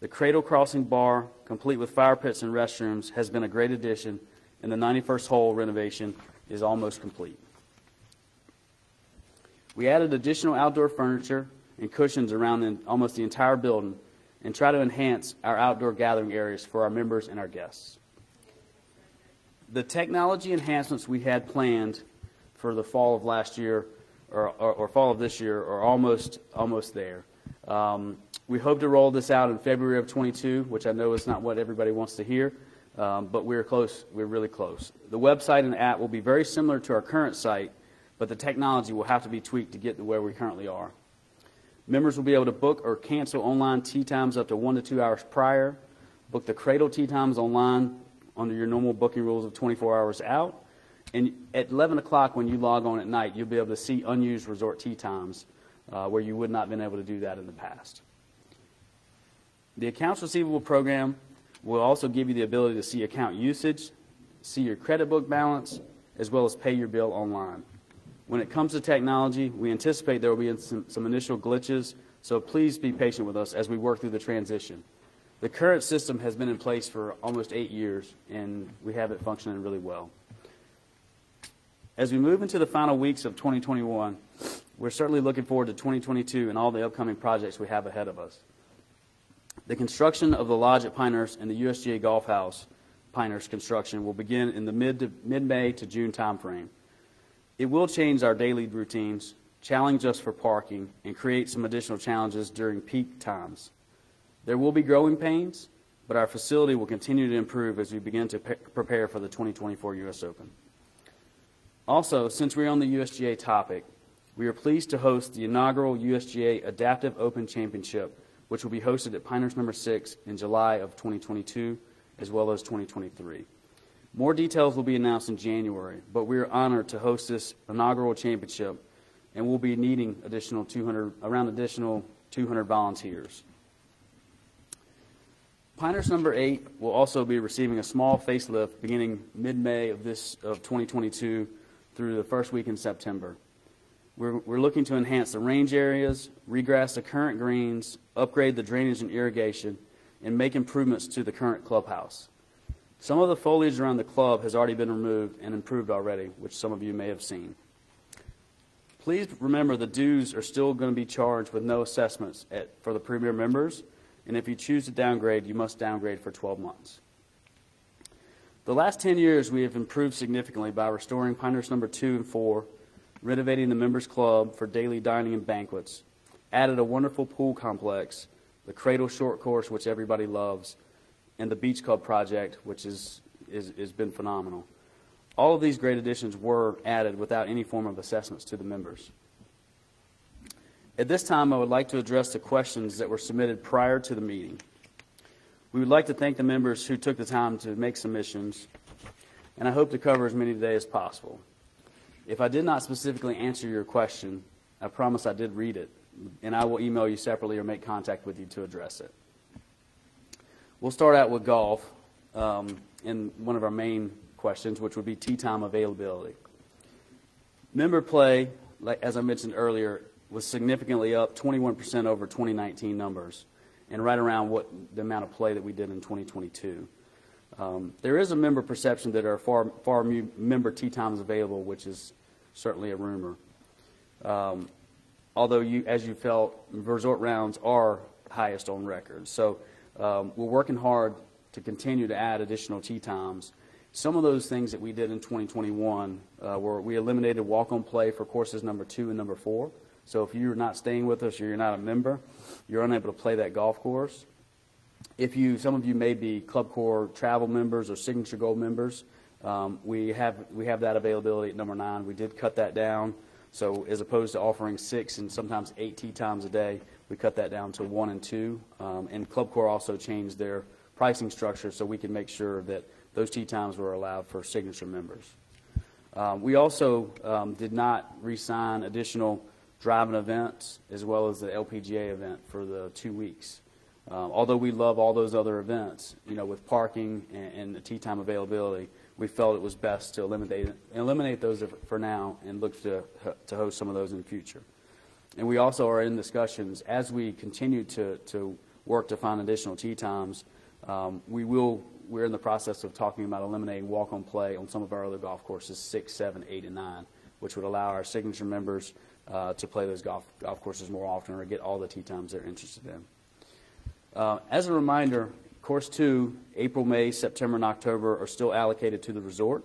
The Cradle Crossing Bar, complete with fire pits and restrooms, has been a great addition, and the 91st hole renovation is almost complete. We added additional outdoor furniture and cushions around the, almost the entire building and try to enhance our outdoor gathering areas for our members and our guests. The technology enhancements we had planned for the fall of last year or, or, or fall of this year are almost, almost there. Um, we hope to roll this out in February of 22, which I know is not what everybody wants to hear, um, but we're close. We're really close. The website and app will be very similar to our current site, but the technology will have to be tweaked to get to where we currently are. Members will be able to book or cancel online tee times up to one to two hours prior, book the Cradle tee times online under your normal booking rules of 24 hours out, and at 11 o'clock when you log on at night, you'll be able to see unused resort tee times uh, where you would not have been able to do that in the past. The accounts receivable program will also give you the ability to see account usage, see your credit book balance, as well as pay your bill online. When it comes to technology, we anticipate there will be some, some initial glitches, so please be patient with us as we work through the transition. The current system has been in place for almost eight years, and we have it functioning really well. As we move into the final weeks of 2021, we're certainly looking forward to 2022 and all the upcoming projects we have ahead of us. The construction of the lodge at Pinehurst and the USGA Golf House Pinehurst construction will begin in the mid to, mid-May to June timeframe. It will change our daily routines, challenge us for parking, and create some additional challenges during peak times. There will be growing pains, but our facility will continue to improve as we begin to prepare for the 2024 U.S. Open. Also, since we're on the USGA topic, we are pleased to host the inaugural USGA Adaptive Open Championship, which will be hosted at Pinehurst Number 6 in July of 2022 as well as 2023. More details will be announced in January, but we are honored to host this inaugural championship and we'll be needing additional 200 around additional 200 volunteers. Pinehurst number 8 will also be receiving a small facelift beginning mid-May of this of 2022 through the first week in September. We're, we're looking to enhance the range areas, regrass the current greens, upgrade the drainage and irrigation, and make improvements to the current clubhouse. Some of the foliage around the club has already been removed and improved already, which some of you may have seen. Please remember the dues are still going to be charged with no assessments at, for the premier members, and if you choose to downgrade, you must downgrade for 12 months. The last 10 years, we have improved significantly by restoring Pinehurst number 2 and 4, renovating the members club for daily dining and banquets, added a wonderful pool complex, the Cradle Short Course, which everybody loves, and the Beach Club project, which is, is, has been phenomenal. All of these great additions were added without any form of assessments to the members. At this time, I would like to address the questions that were submitted prior to the meeting. We would like to thank the members who took the time to make submissions, and I hope to cover as many today as possible. If I did not specifically answer your question, I promise I did read it, and I will email you separately or make contact with you to address it. We'll start out with golf um, in one of our main questions, which would be tee time availability. Member play, like, as I mentioned earlier, was significantly up 21% over 2019 numbers and right around what the amount of play that we did in 2022. Um, there is a member perception that there are far, far member tee times available, which is certainly a rumor. Um, although, you, as you felt, resort rounds are highest on record. So um, we're working hard to continue to add additional tee times. Some of those things that we did in 2021 uh, were we eliminated walk-on play for courses number two and number four. So if you're not staying with us or you're not a member, you're unable to play that golf course. If you, some of you may be ClubCorp travel members or Signature Gold members, um, we have we have that availability at number nine. We did cut that down. So as opposed to offering six and sometimes eight tee times a day, we cut that down to one and two. Um, and ClubCorp also changed their pricing structure so we can make sure that those tee times were allowed for signature members. Um, we also um, did not re-sign additional driving events as well as the LPGA event for the two weeks. Um, although we love all those other events, you know, with parking and, and the tee time availability, we felt it was best to eliminate eliminate those for now and look to to host some of those in the future. And we also are in discussions as we continue to to work to find additional tee times, um, we will, we're in the process of talking about eliminating walk-on play on some of our other golf courses, six, seven, eight, and nine, which would allow our signature members uh, to play those golf, golf courses more often or get all the tee times they're interested in. Uh, As a reminder, Course 2, April, May, September, and October are still allocated to the resort,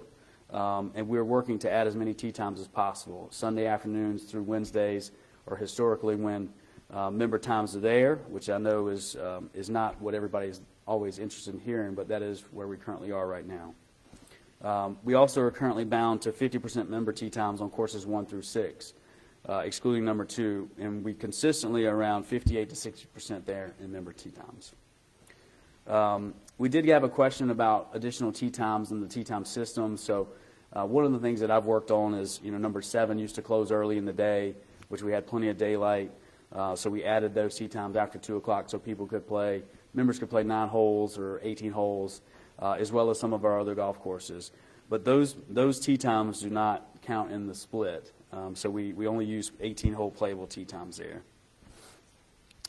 um, and we're working to add as many tee times as possible. Sunday afternoons through Wednesdays are historically when uh, member times are there, which I know is, um, is not what everybody is always interested in hearing, but that is where we currently are right now. Um, We also are currently bound to 50% member tee times on courses 1 through 6, uh, excluding number 2, and we consistently are around 58 to 60% there in member tee times. Um, we did have a question about additional tee times in the tee time system. So uh, one of the things that I've worked on is, you know, number seven used to close early in the day, which we had plenty of daylight. Uh, so we added those tee times after two o'clock so people could play, members could play nine holes or 18 holes, uh, as well as some of our other golf courses. But those those tee times do not count in the split. Um, so we, we only use 18 hole playable tee times there.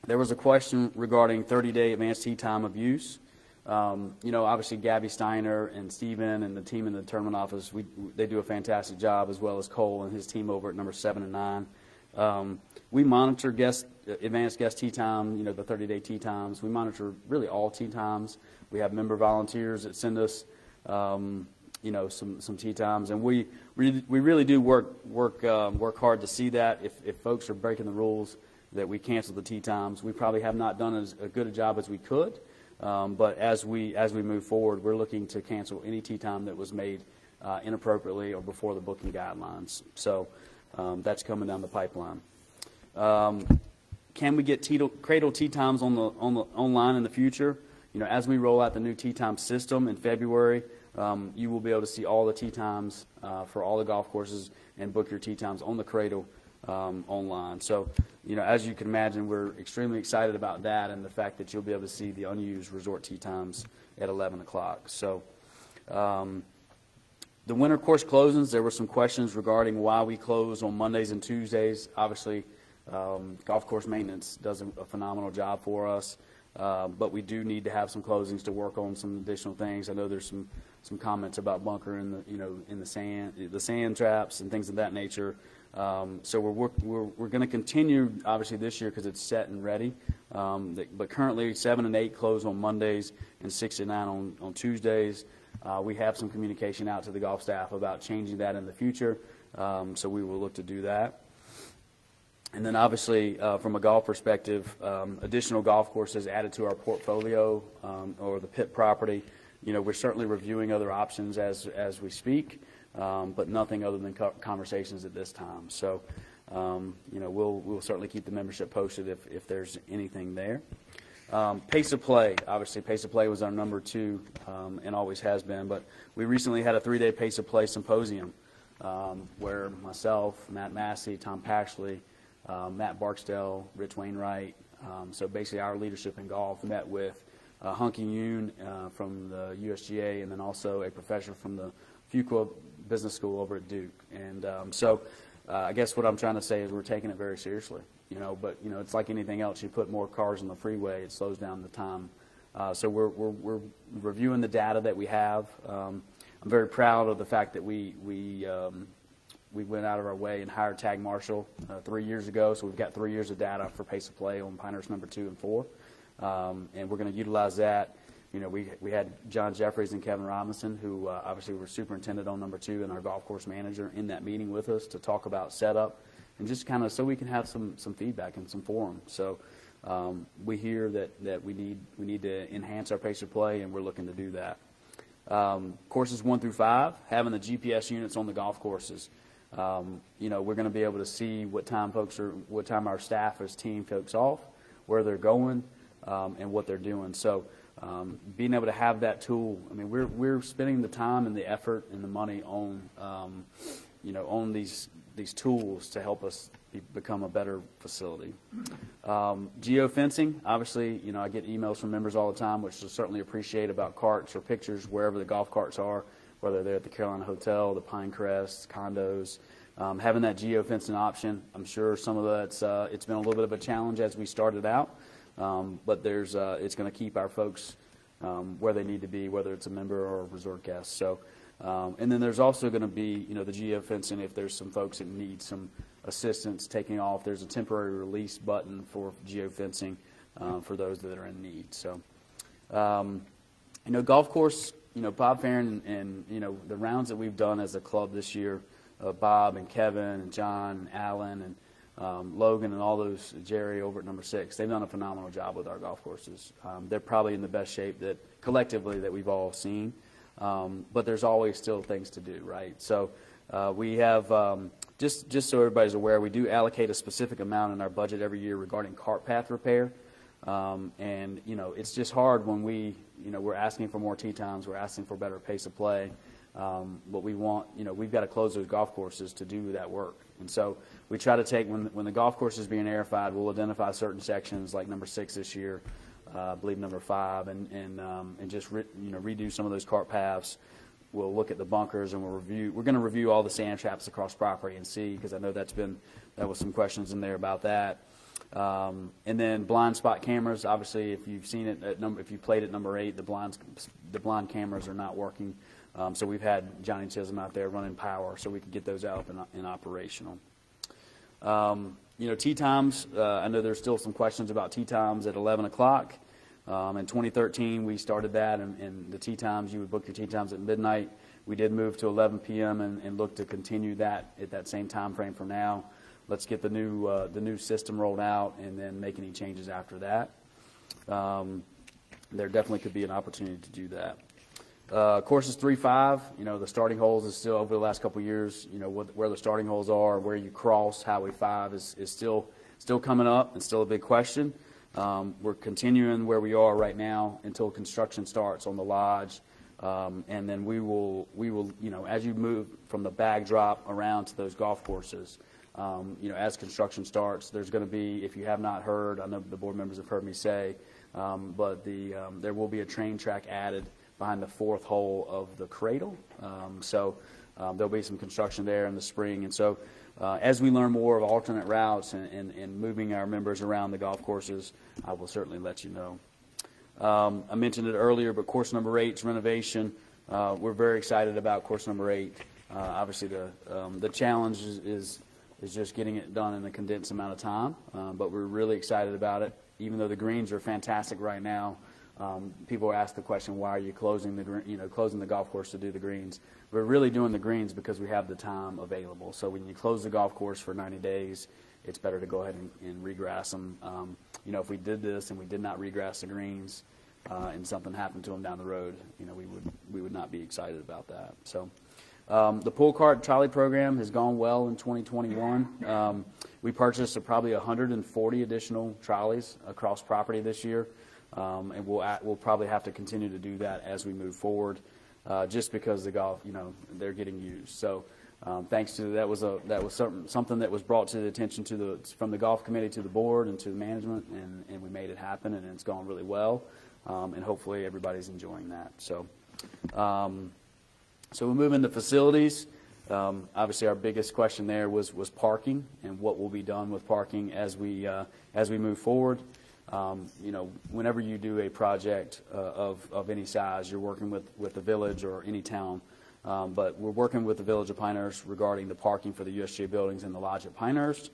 There was a question regarding 30-day advanced tee time of use. Um, you know, obviously Gabby Steiner and Steven and the team in the tournament office, we, they do a fantastic job, as well as Cole and his team over at number seven and nine. Um, we monitor guest, advanced guest tee time, you know, the 30-day tee times. We monitor really all tee times. We have member volunteers that send us, um, you know, some, some tee times, and we, we, we really do work, work, um, work hard to see that. If, if folks are breaking the rules, that we cancel the tee times. We probably have not done as good a job as we could, um, but as we as we move forward, we're looking to cancel any tee time that was made uh, inappropriately or before the booking guidelines. So um, that's coming down the pipeline. Um, can we get cradle tee times on the on the online in the future? You know, as we roll out the new tee time system in February, um, you will be able to see all the tee times uh, for all the golf courses and book your tee times on the cradle um, online. So, you know, as you can imagine, we're extremely excited about that and the fact that you'll be able to see the unused resort tee times at 11 o'clock. So, um, the winter course closings, there were some questions regarding why we close on Mondays and Tuesdays. Obviously, um, golf course maintenance does a, phenomenal job for us, uh, but we do need to have some closings to work on some additional things. I know there's some some comments about bunker in the you know in the sand the sand traps and things of that nature. Um, so we're, we're, we're going to continue, obviously, this year because it's set and ready. Um, the, but currently, 7 and 8 close on Mondays and 6 and 9 on, on Tuesdays. Uh, we have some communication out to the golf staff about changing that in the future, um, so we will look to do that. And then, obviously, uh, from a golf perspective, um, additional golf courses added to our portfolio um, or the pit property. You know, we're certainly reviewing other options as, as we speak um, but nothing other than co- conversations at this time. So, um, you know, we'll, we'll certainly keep the membership posted if, if there's anything there. Um, pace of play, obviously, pace of play was our number two um, and always has been. But we recently had a three-day pace of play symposium um, where myself, Matt Massey, Tom Paxley, uh, Matt Barksdale, Rich Wainwright, so basically our leadership in golf met with uh, Hunki Yoon uh, from the USGA and then also a professor from the Fuqua business school over at Duke. And um, so uh, I guess what I'm trying to say is we're taking it very seriously. You know, but you know, it's like anything else. You put more cars on the freeway, it slows down the time. Uh, so we're, we're, we're reviewing the data that we have. Um, I'm very proud of the fact that we we um, we went out of our way and hired Tagmarshal uh, three years ago. So we've got three years of data for pace of play on Pinehurst number two and four, um, and we're going to utilize that you know, we, we had John Jeffries and Kevin Robinson, who uh, obviously were superintendent on number two and our golf course manager in that meeting with us to talk about setup and just kind of so we can have some, some feedback and some forum. So um, we hear that, that we, need, we need to enhance our pace of play, and we're looking to do that. Um, courses one through five, having the GPS units on the golf courses. Um, you know, we're going to be able to see what time folks are, what time our staff as team folks off, where they're going, um, and what they're doing. So um, being able to have that tool, I mean, we're, we're spending the time and the effort and the money on, um, you know, on these, these tools to help us be, become a better facility. Um, geofencing, obviously, you know, I get emails from members all the time, which I certainly appreciate about carts or pictures wherever the golf carts are, whether they're at the Carolina Hotel, the Pinecrest, condos. Um, having that geofencing option, I'm sure some of that's, uh, it's been a little bit of a challenge as we started out. Um, but there's, uh, it's going to keep our folks um, where they need to be, whether it's a member or a resort guest. So, um, and then there's also going to be, you know, the geofencing if there's some folks that need some assistance taking off. There's a temporary release button for geofencing uh, for those that are in need. So, um, you know, golf course, you know, Bob Farren and, and, you know, the rounds that we've done as a club this year, uh, Bob and Kevin and John, and Alan and um, Logan and all those, Jerry over at number six, they've done a phenomenal job with our golf courses. Um, they're probably in the best shape that collectively that we've all seen. Um, but there's always still things to do, right? So uh, we have, um, just, just so everybody's aware, we do allocate a specific amount in our budget every year regarding cart path repair. Um, and, you know, it's just hard when we, you know, we're asking for more tee times, we're asking for better pace of play. Um, but we want, you know, we've got to close those golf courses to do that work. And so we try to take, when, when the golf course is being aerified, we'll identify certain sections like number six this year, uh, I believe number five, and, and, um, and just, re, you know, redo some of those cart paths. We'll look at the bunkers and we'll review, we're going to review all the sand traps across property and see, because I know that's been, that was some questions in there about that. Um, and then blind spot cameras. Obviously, if you've seen it at number, if you played at number eight, the blind the blind cameras are not working. Um, so we've had Johnny Chisholm out there running power, so we can get those out and, and operational. Um, you know, tee times. Uh, I know there's still some questions about tee times at 11 o'clock. Um, in 2013, we started that, and, and the tee times you would book your tee times at midnight. We did move to 11 p.m. and, and look to continue that at that same time frame for now let's get the new uh, the new system rolled out and then make any changes after that. Um, there definitely could be an opportunity to do that. Uh, courses three five, you know, the starting holes is still over the last couple years. You know, what, where the starting holes are, where you cross Highway five is, is still still coming up and still a big question. Um, we're continuing where we are right now until construction starts on the lodge. Um, and then we will, we will, you know, as you move from the bag drop around to those golf courses, um, you know, as construction starts, there's going to be, if you have not heard, I know the board members have heard me say, um, but the, um, there will be a train track added behind the fourth hole of the cradle. Um, so um, there'll be some construction there in the spring. And so uh, as we learn more of alternate routes and, and, and, moving our members around the golf courses, I will certainly let you know. Um, I mentioned it earlier, but course number eight's renovation. Uh, we're very excited about course number eight. Uh, obviously, the, the challenge is, is is just getting it done in a condensed amount of time. Um, but we're really excited about it. Even though the greens are fantastic right now, um, people ask the question, why are you closing the you know closing the golf course to do the greens? We're really doing the greens because we have the time available. So when you close the golf course for 90 days, it's better to go ahead and, and regrass them. Um, you know, if we did this and we did not regrass the greens, uh, and something happened to them down the road, you know, we would we would not be excited about that. So. Um, the pull cart trolley program has gone well in 2021. Um, we purchased probably 140 additional trolleys across property this year, um, and we'll we'll probably have to continue to do that as we move forward, uh, just because the golf, you know, they're getting used. So. Um, thanks to that was a that was something, something that was brought to the attention to the from the golf committee to the board and to the management and, and we made it happen and it's gone really well um, and hopefully everybody's enjoying that so um, so we move into facilities. Um, obviously, our biggest question there was, was parking and what will be done with parking as we, uh, as we move forward. Um, you know, whenever you do a project uh, of, of any size, you're working with, with the village or any town. Um, but we're working with the village of Pinehurst regarding the parking for the USGA buildings and the lodge at Pinehurst.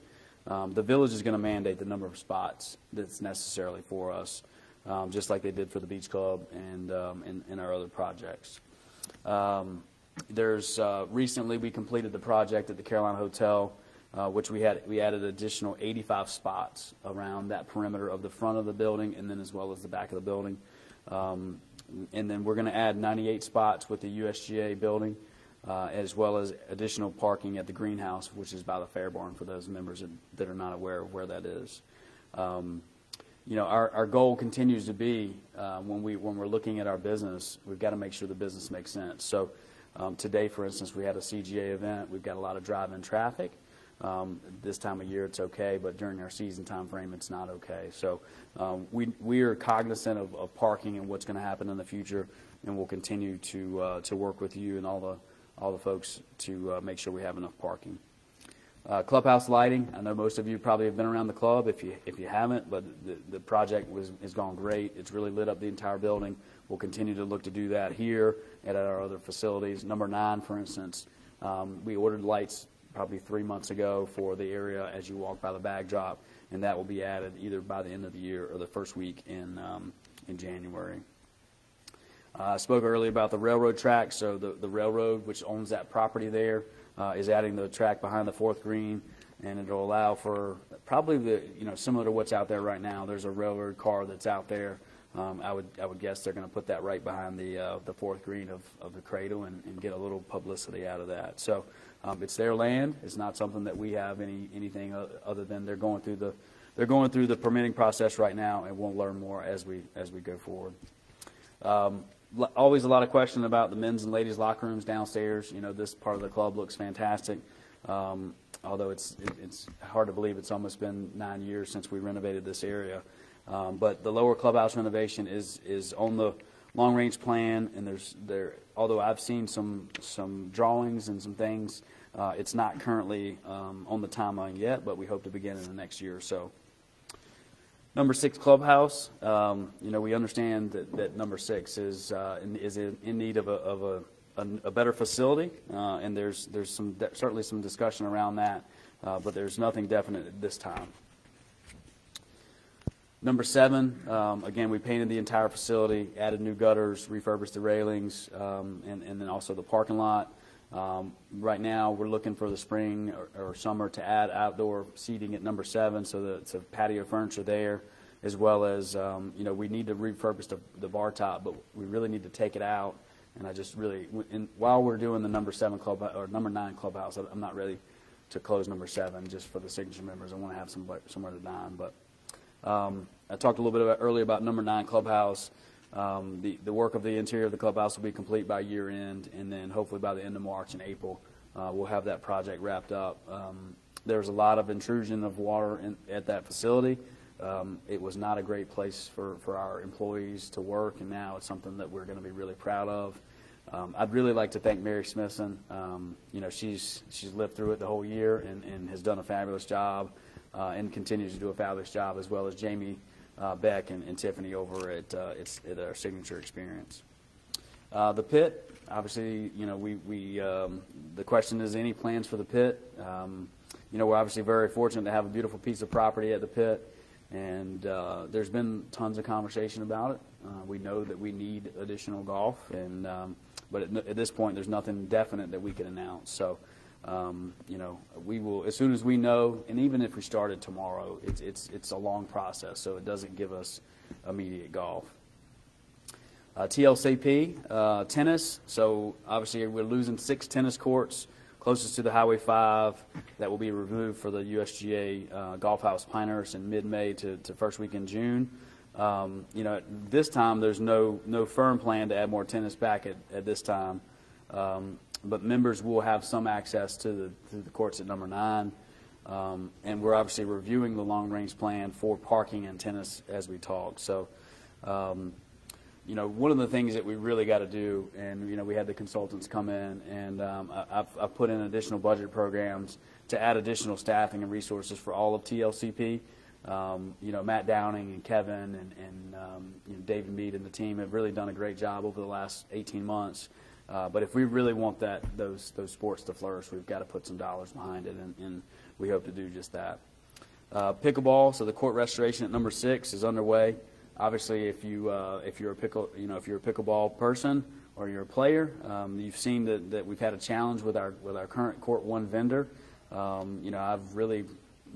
Um, the village is going to mandate the number of spots that's necessarily for us, um, just like they did for the beach club and, um, and, and our other projects. Um, there's uh, recently we completed the project at the Carolina Hotel, uh, which we had we added additional 85 spots around that perimeter of the front of the building, and then as well as the back of the building. Um, and then we're going to add 98 spots with the USGA building, uh, as well as additional parking at the greenhouse, which is by the fair barn for those members that, are not aware of where that is. Um, you know, our, our goal continues to be uh, when, we, when we're looking at our business, we've got to make sure the business makes sense. So um, today, for instance, we had a CGA event. We've got a lot of drive-in traffic. Um, this time of year, it's okay, but during our season time frame, it's not okay. So um, we, we are cognizant of, of parking and what's going to happen in the future, and we'll continue to, uh, to work with you and all the, all the folks to uh, make sure we have enough parking. Uh, clubhouse lighting, I know most of you probably have been around the club if you, if you haven't, but the, the project was, has gone great. It's really lit up the entire building. We'll continue to look to do that here and at our other facilities. Number nine, for instance, um, we ordered lights probably three months ago for the area as you walk by the bag drop, and that will be added either by the end of the year or the first week in, um, in January. Uh, I spoke earlier about the railroad track, so the, the railroad, which owns that property there, uh, is adding the track behind the fourth green, and it'll allow for probably the, you know, similar to what's out there right now. There's a railroad car that's out there. Um, I would, I would guess they're going to put that right behind the, uh, the fourth green of, of the cradle and, and get a little publicity out of that. So um, it's their land. It's not something that we have any, anything other than they're going through the, they're going through the permitting process right now, and we'll learn more as we, as we go forward. Um, always a lot of question about the men's and ladies locker rooms downstairs. You know, this part of the club looks fantastic. Um, although it's it, it's hard to believe it's almost been nine years since we renovated this area. Um, but the lower clubhouse renovation is is on the long range plan, and there's there. Although I've seen some some drawings and some things, uh, it's not currently um, on the timeline yet. But we hope to begin in the next year or so. Number six clubhouse. Um, you know, we understand that, that number six is uh, in, is in, in, need of a, of a, a, a better facility, uh, and there's there's some certainly some discussion around that, uh, but there's nothing definite at this time. Number seven, um, again, we painted the entire facility, added new gutters, refurbished the railings, um, and, and then also the parking lot. Um, right now, we're looking for the spring or, or, summer to add outdoor seating at number seven, so that a patio furniture there, as well as um, you know we need to refurbish the, the, bar top, but we really need to take it out. And I just really, in, while we're doing the number seven club or number nine clubhouse, I'm not ready to close number seven just for the signature members. I want to have some somewhere to dine. But um, I talked a little bit about, earlier about number nine clubhouse. Um, the, the work of the interior of the clubhouse will be complete by year end, and then hopefully by the end of March and April, uh, we'll have that project wrapped up. Um, there's a lot of intrusion of water in, at that facility. Um, it was not a great place for, for our employees to work, and now it's something that we're going to be really proud of. Um, I'd really like to thank Mary Smithson. Um, you know, she's she's lived through it the whole year and, and has done a fabulous job, uh, and continues to do a fabulous job, as well as Jamie uh, Beck and, and, Tiffany over at, uh, it's, at our signature experience. Uh, the pit, obviously, you know, we, we um, the question is any plans for the pit? Um, you know, we're obviously very fortunate to have a beautiful piece of property at the pit, and uh, there's been tons of conversation about it. Uh, we know that we need additional golf, and um, but at, at, this point, there's nothing definite that we can announce. So um, you know, we will as soon as we know, and even if we started tomorrow, it's it's it's a long process, so it doesn't give us immediate golf. Uh, TLCP uh, tennis. So obviously we're losing six tennis courts closest to the Highway 5 that will be removed for the USGA uh, Golf House Pinehurst in mid-May to, to first week in June. Um, you know, this time there's no no firm plan to add more tennis back at, at this time. Um, but members will have some access to the, to the courts at number nine. Um, and we're obviously reviewing the long range plan for parking and tennis as we talk. So, um, you know, one of the things that we really got to do, and you know, we had the consultants come in, and um, I, have I've put in additional budget programs to add additional staffing and resources for all of TLCP. Um, you know, Matt Downing and Kevin and, and um, you know, David Mead and the team have really done a great job over the last 18 months uh, but if we really want that those those sports to flourish, we've got to put some dollars behind it, and, and we hope to do just that. Uh, pickleball, so the court restoration at number six is underway. Obviously, if you uh, if you're a pickle, you know if you're a pickleball person or you're a player, um, you've seen that, that we've had a challenge with our with our current court one vendor. Um, you know, I've really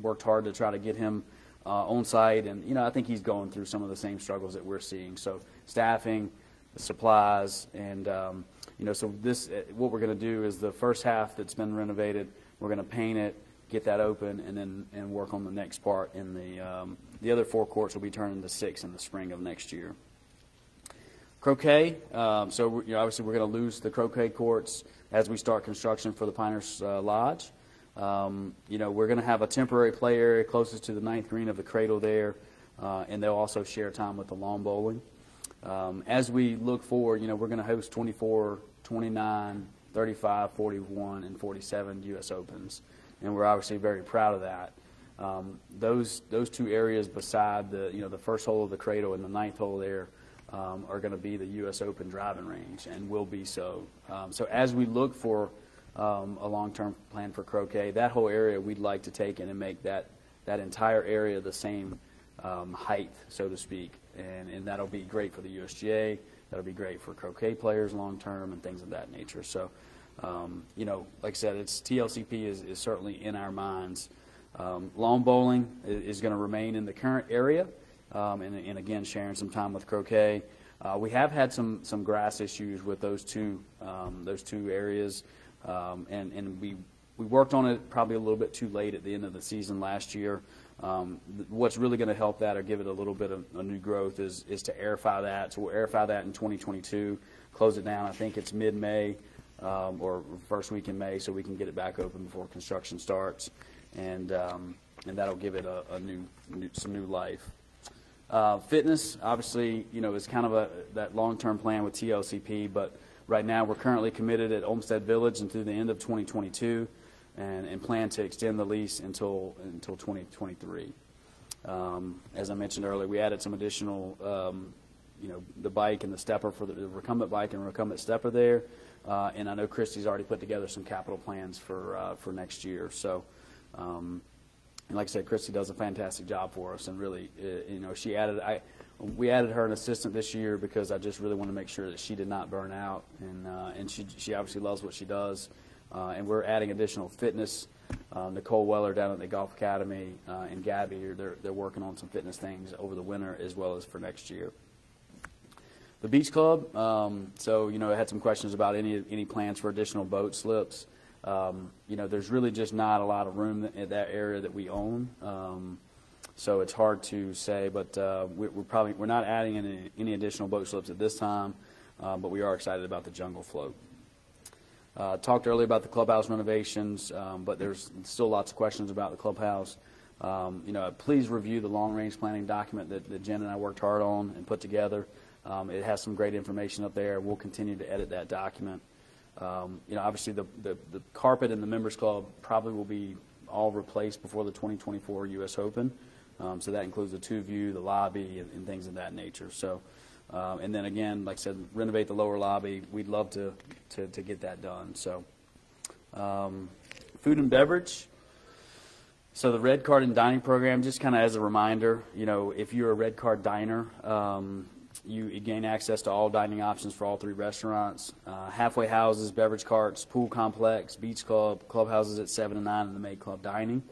worked hard to try to get him uh, on site, and you know I think he's going through some of the same struggles that we're seeing. So staffing, supplies, and um, you know, so this, uh, what we're going to do is the first half that's been renovated, we're going to paint it, get that open, and then and work on the next part. In the um, the other four courts will be turned into six in the spring of next year. Croquet. Um, so you know, obviously we're going to lose the croquet courts as we start construction for the Pinehurst uh, Lodge. Um, you know, we're going to have a temporary play area closest to the ninth green of the cradle there, uh, and they'll also share time with the lawn bowling. Um, as we look forward, you know, we're going to host 24 29, 35, 41, and 47 U.S. Opens. and we're obviously very proud of that. Um, those those two areas beside the you know the first hole of the cradle and the ninth hole there um, are going to be the U.S. Open driving range and will be so. Um, so as we look for um, a long-term plan for croquet, that whole area we'd like to take in and make that that entire area the same um, height, so to speak, and and that'll be great for the USGA. That'll be great for croquet players long-term and things of that nature. So. Um, you know, like I said, it's TLCP is, is certainly in our minds. Um, lawn bowling is, is going to remain in the current area, um, and, and, again, sharing some time with croquet. Uh, we have had some some grass issues with those two um, those two areas, um, and and we we worked on it probably a little bit too late at the end of the season last year. Um, what's really going to help that or give it a little bit of a new growth is is to aerify that. So we'll aerify that in 2022, close it down. I think it's mid-May um, or first week in May, so we can get it back open before construction starts, and um, and that'll give it a, a new, new, some new life. Uh, fitness, obviously, you know, is kind of a that long-term plan with TLCP, but right now we're currently committed at Olmsted Village until the end of 2022, and, and plan to extend the lease until until 2023. Um, as I mentioned earlier, we added some additional, um, you know, the bike and the stepper for the, the recumbent bike and recumbent stepper there. Uh, and I know Christy's already put together some capital plans for uh, for next year. So, um, and like I said, Christy does a fantastic job for us, and really, uh, you know, she added I. We added her an assistant this year because I just really want to make sure that she did not burn out, and uh, and she she obviously loves what she does, and we're adding additional fitness. Uh, Nicole Weller down at the Golf Academy and Gabby, they're they're working on some fitness things over the winter as well as for next year. The beach club, um, so you know, I had some questions about any any plans for additional boat slips. Um, you know, there's really just not a lot of room in that area that we own, um, so it's hard to say. But uh, we, are probably we're not adding any, any additional boat slips at this time, uh, but we are excited about the jungle float. Uh, talked earlier about the clubhouse renovations, um, but there's still lots of questions about the clubhouse. Um, you know, please review the long-range planning document that, that Jen and I worked hard on and put together. Um, it has some great information up there. We'll continue to edit that document. Um, you know, obviously the, the, the, carpet in the members club probably will be all replaced before the 2024 U.S. Open. Um, so that includes the two view, the lobby, and, and things of that nature. So, um, and then again, like I said, renovate the lower lobby. We'd love to to, to get that done. So, um, food and beverage. So the red card and dining program, just kind of as a reminder, you know, if you're a red card diner, um, you gain access to all dining options for all three restaurants. Uh, halfway houses, beverage carts, pool complex, beach club, clubhouses at 7 and 9, and the May Club dining.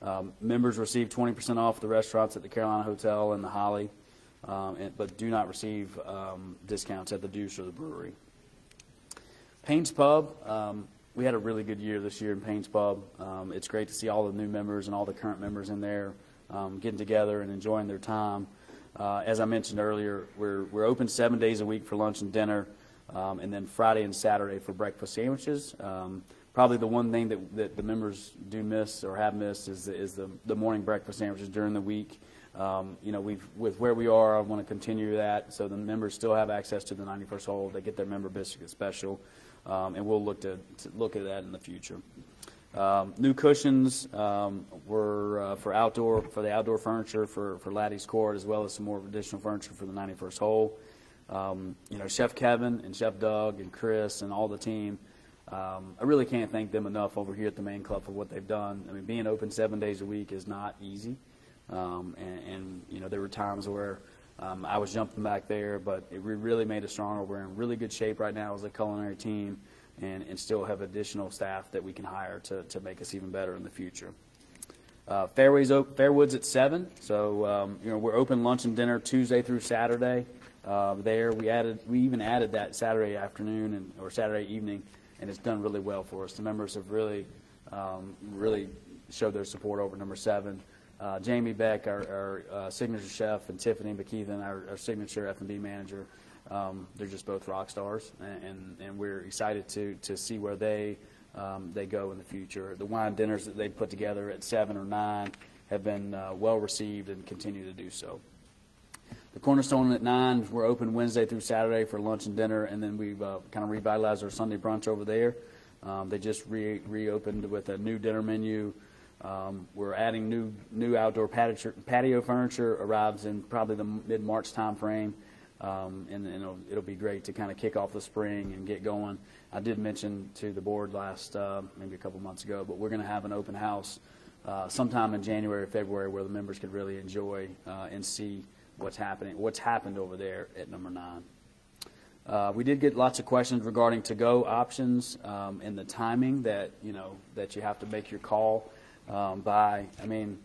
Um, members receive 20% off the restaurants at the Carolina Hotel and the Holly, um, and, but do not receive um, discounts at the Deuce or the brewery. Payne's Pub, um, we had a really good year this year in Payne's Pub. Um, it's great to see all the new members and all the current members in there um, getting together and enjoying their time. Uh, as I mentioned earlier, we're, we're open seven days a week for lunch and dinner, um, and then Friday and Saturday for breakfast sandwiches. Probably the one thing that, that the members do miss or have missed is, is the, the morning breakfast sandwiches during the week. Um, you know, we've, with where we are, I want to continue that so the members still have access to the 91st hole. They get their member biscuit special, um, and we'll look to, to look at that in the future. Um, new cushions um, were uh, for outdoor for the outdoor furniture for for Laddie's Court, as well as some more additional furniture for the 91st hole. Um, you know, Chef Kevin and Chef Doug and Chris and all the team. Um, I really can't thank them enough over here at the main club for what they've done. I mean, being open seven days a week is not easy, um, and, and, you know there were times where um, I was jumping back there, but it really made us stronger. We're in really good shape right now as a culinary team and, and still have additional staff that we can hire to, to make us even better in the future. Uh, Fairways Fairwoods at seven. So um, you know we're open lunch and dinner Tuesday through Saturday. Uh, there we added we even added that Saturday afternoon and or Saturday evening, and it's done really well for us. The members have really um, really showed their support over number seven. Uh, Jamie Beck, our, our uh, signature chef, and Tiffany McKeithen, our, our signature F&B manager, um, they're just both rock stars, and, and, and, we're excited to, to see where they um, they go in the future. The wine dinners that they put together at seven or nine have been uh, well received and continue to do so. The Cornerstone at nine, we're open Wednesday through Saturday for lunch and dinner, and then we've uh, kind of revitalized our Sunday brunch over there. Um, They just re- reopened with a new dinner menu. Um, We're adding new, new outdoor patio furniture, arrives in probably the mid-March timeframe. Um, And and it'll, it'll be great to kind of kick off the spring and get going. I did mention to the board last, uh, maybe a couple months ago, but we're going to have an open house uh, sometime in January or February where the members could really enjoy uh, and see what's happening, what's happened over there at number nine. Uh, we did get lots of questions regarding to-go options um, and the timing that you know that you have to make your call um, by. I mean,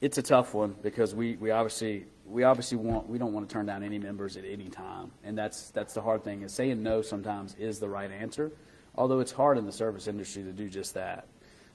it's a tough one because we, we obviously we obviously want we don't want to turn down any members at any time, and that's that's the hard thing. Is saying no sometimes is the right answer, although it's hard in the service industry to do just that.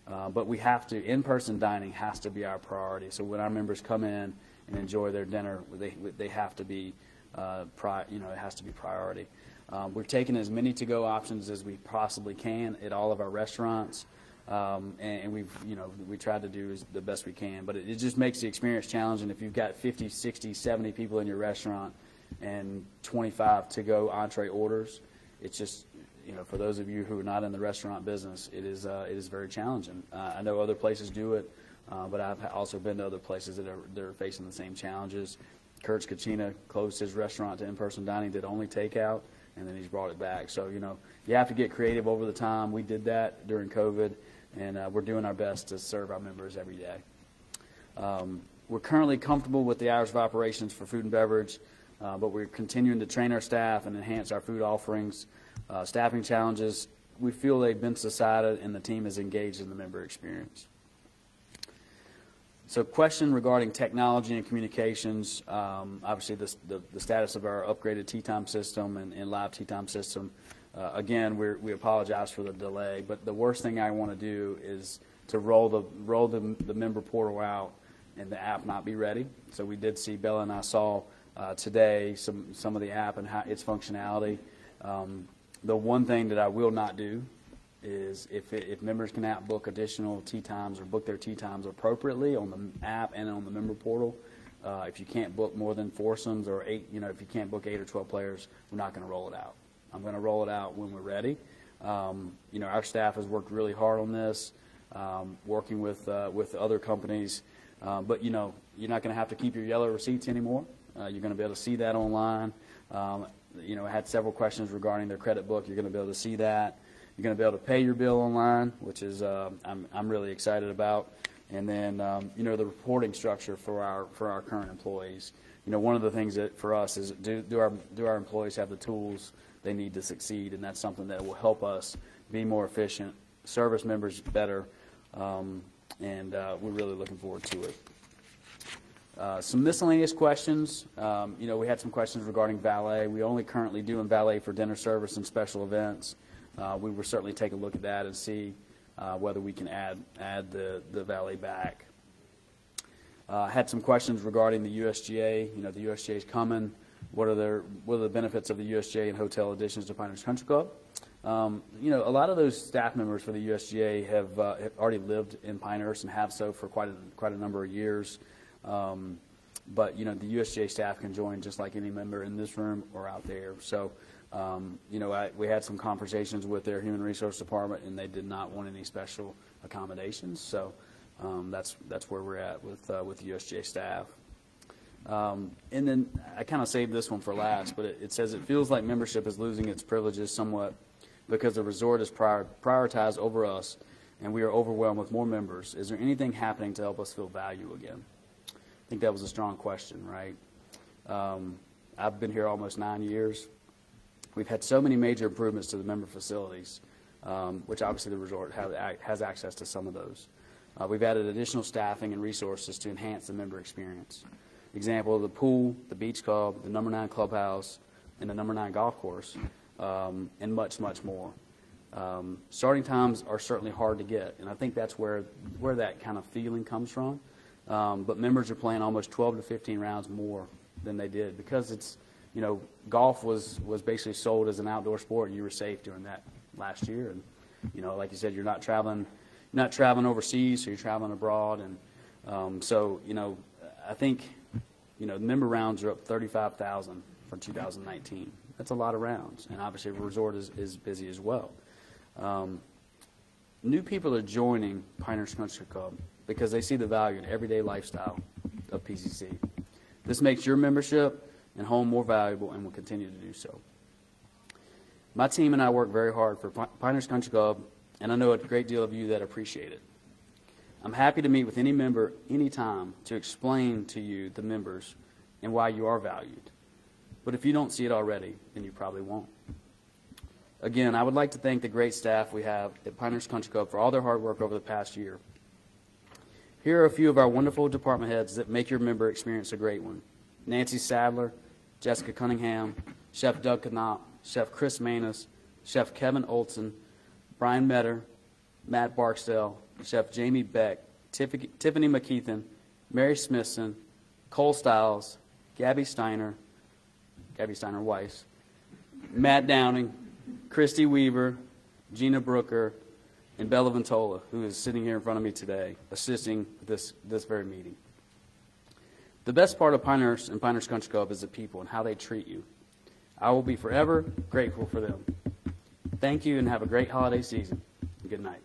Uh, but we have to in-person dining has to be our priority. So when our members come in and enjoy their dinner, they they have to be uh, pri- you know it has to be priority. Um, we're taking as many to-go options as we possibly can at all of our restaurants. Um, and, and we've, you know, we tried to do the best we can, but it, it just makes the experience challenging if you've got 50, 60, 70 people in your restaurant and 25 to-go entree orders. It's just, you know, for those of you who are not in the restaurant business, it is, uh, it is very challenging. Uh, I know other places do it, uh, but I've also been to other places that are, that are facing the same challenges. Kurt's Kachina closed his restaurant to in-person dining, did only takeout, and then he's brought it back. So, you know, you have to get creative over the time. We did that during COVID and uh, we're doing our best to serve our members every day. Um, we're currently comfortable with the hours of operations for food and beverage, uh, but we're continuing to train our staff and enhance our food offerings. Uh, staffing challenges, we feel they've been subsided and the team is engaged in the member experience. So question regarding technology and communications, um, obviously the, the, status of our upgraded tee time system and, and live tee time system uh, again, we we apologize for the delay, but the worst thing I want to do is to roll the roll the, the member portal out and the app not be ready. So we did see Bella and I saw uh, today some some of the app and how its functionality. Um, the one thing that I will not do is if it, if members can app book additional tee times or book their tee times appropriately on the app and on the member portal. Uh, if you can't book more than foursomes or eight, you know, if you can't book eight or 12 players, we're not going to roll it out. I'm going to roll it out when we're ready. Um, you know, our staff has worked really hard on this, um, working with uh, with other companies. Um, but you know, you're not going to have to keep your yellow receipts anymore. Uh, you're going to be able to see that online. Um, you know, I had several questions regarding their credit book. You're going to be able to see that. You're going to be able to pay your bill online, which is uh, I'm I'm really excited about. And then um, you know the reporting structure for our for our current employees. You know, one of the things that for us is do do our do our employees have the tools they need to succeed, and that's something that will help us be more efficient, service members better, um, and uh, we're really looking forward to it. Uh, some miscellaneous questions. Um, you know, we had some questions regarding valet. We only currently do in valet for dinner service and special events. Uh, we will certainly take a look at that and see uh, whether we can add add the, the valet back. Uh, had some questions regarding the USGA. You know, the USGA is coming. What are, their, what are the benefits of the USGA and hotel additions to Pinehurst Country Club? Um, you know, a lot of those staff members for the USGA have, uh, have, already lived in Pinehurst and have so for quite a, quite a number of years. Um, but, you know, the USGA staff can join just like any member in this room or out there. So, um, you know, I, we had some conversations with their human resource department, and they did not want any special accommodations. So um, that's, that's where we're at with, uh, with the USGA staff. Um, and then I kind of saved this one for last, but it, it, says it feels like membership is losing its privileges somewhat because the resort is prior, prioritized over us and we are overwhelmed with more members. Is there anything happening to help us feel value again? I think that was a strong question, right? Um, I've been here almost nine years. We've had so many major improvements to the member facilities, um, which obviously the resort have, has access to some of those. Uh, we've added additional staffing and resources to enhance the member experience. Example, of the pool, the beach club, the number nine clubhouse, and the number nine golf course, um, and much, much more. Um, starting times are certainly hard to get, and I think that's where, where that kind of feeling comes from. Um, but members are playing almost 12 to 15 rounds more than they did because it's, you know, golf was, was basically sold as an outdoor sport, and you were safe during that last year. And, you know, like you said, you're not traveling, you're not traveling overseas, so you're traveling abroad. And um, so, you know, I think you know, member rounds are up 35,000 for 2019. That's a lot of rounds, and obviously the resort is, is busy as well. Um, new people are joining Pinehurst Country Club because they see the value in everyday lifestyle of PCC. This makes your membership and home more valuable and will continue to do so. My team and I work very hard for Pi- Pinehurst Country Club, and I know a great deal of you that appreciate it. I'm happy to meet with any member anytime to explain to you, the members, and why you are valued. But if you don't see it already, then you probably won't. Again, I would like to thank the great staff we have at Pinehurst Country Club for all their hard work over the past year. Here are a few of our wonderful department heads that make your member experience a great one. Nancy Sadler, Jessica Cunningham, Chef Doug Knop, Chef Chris Manus, Chef Kevin Olson, Brian Metter, Matt Barksdale, Chef Jamie Beck, Tiff- Tiffany McKeithen, Mary Smithson, Cole Stiles, Gabby Steiner, Gabby Steiner Weiss, Matt Downing, Christy Weaver, Gina Brooker, and Bella Ventola, who is sitting here in front of me today, assisting this, this very meeting. The best part of Pinehurst and Pinehurst Country Club is the people and how they treat you. I will be forever grateful for them. Thank you and have a great holiday season. Good night.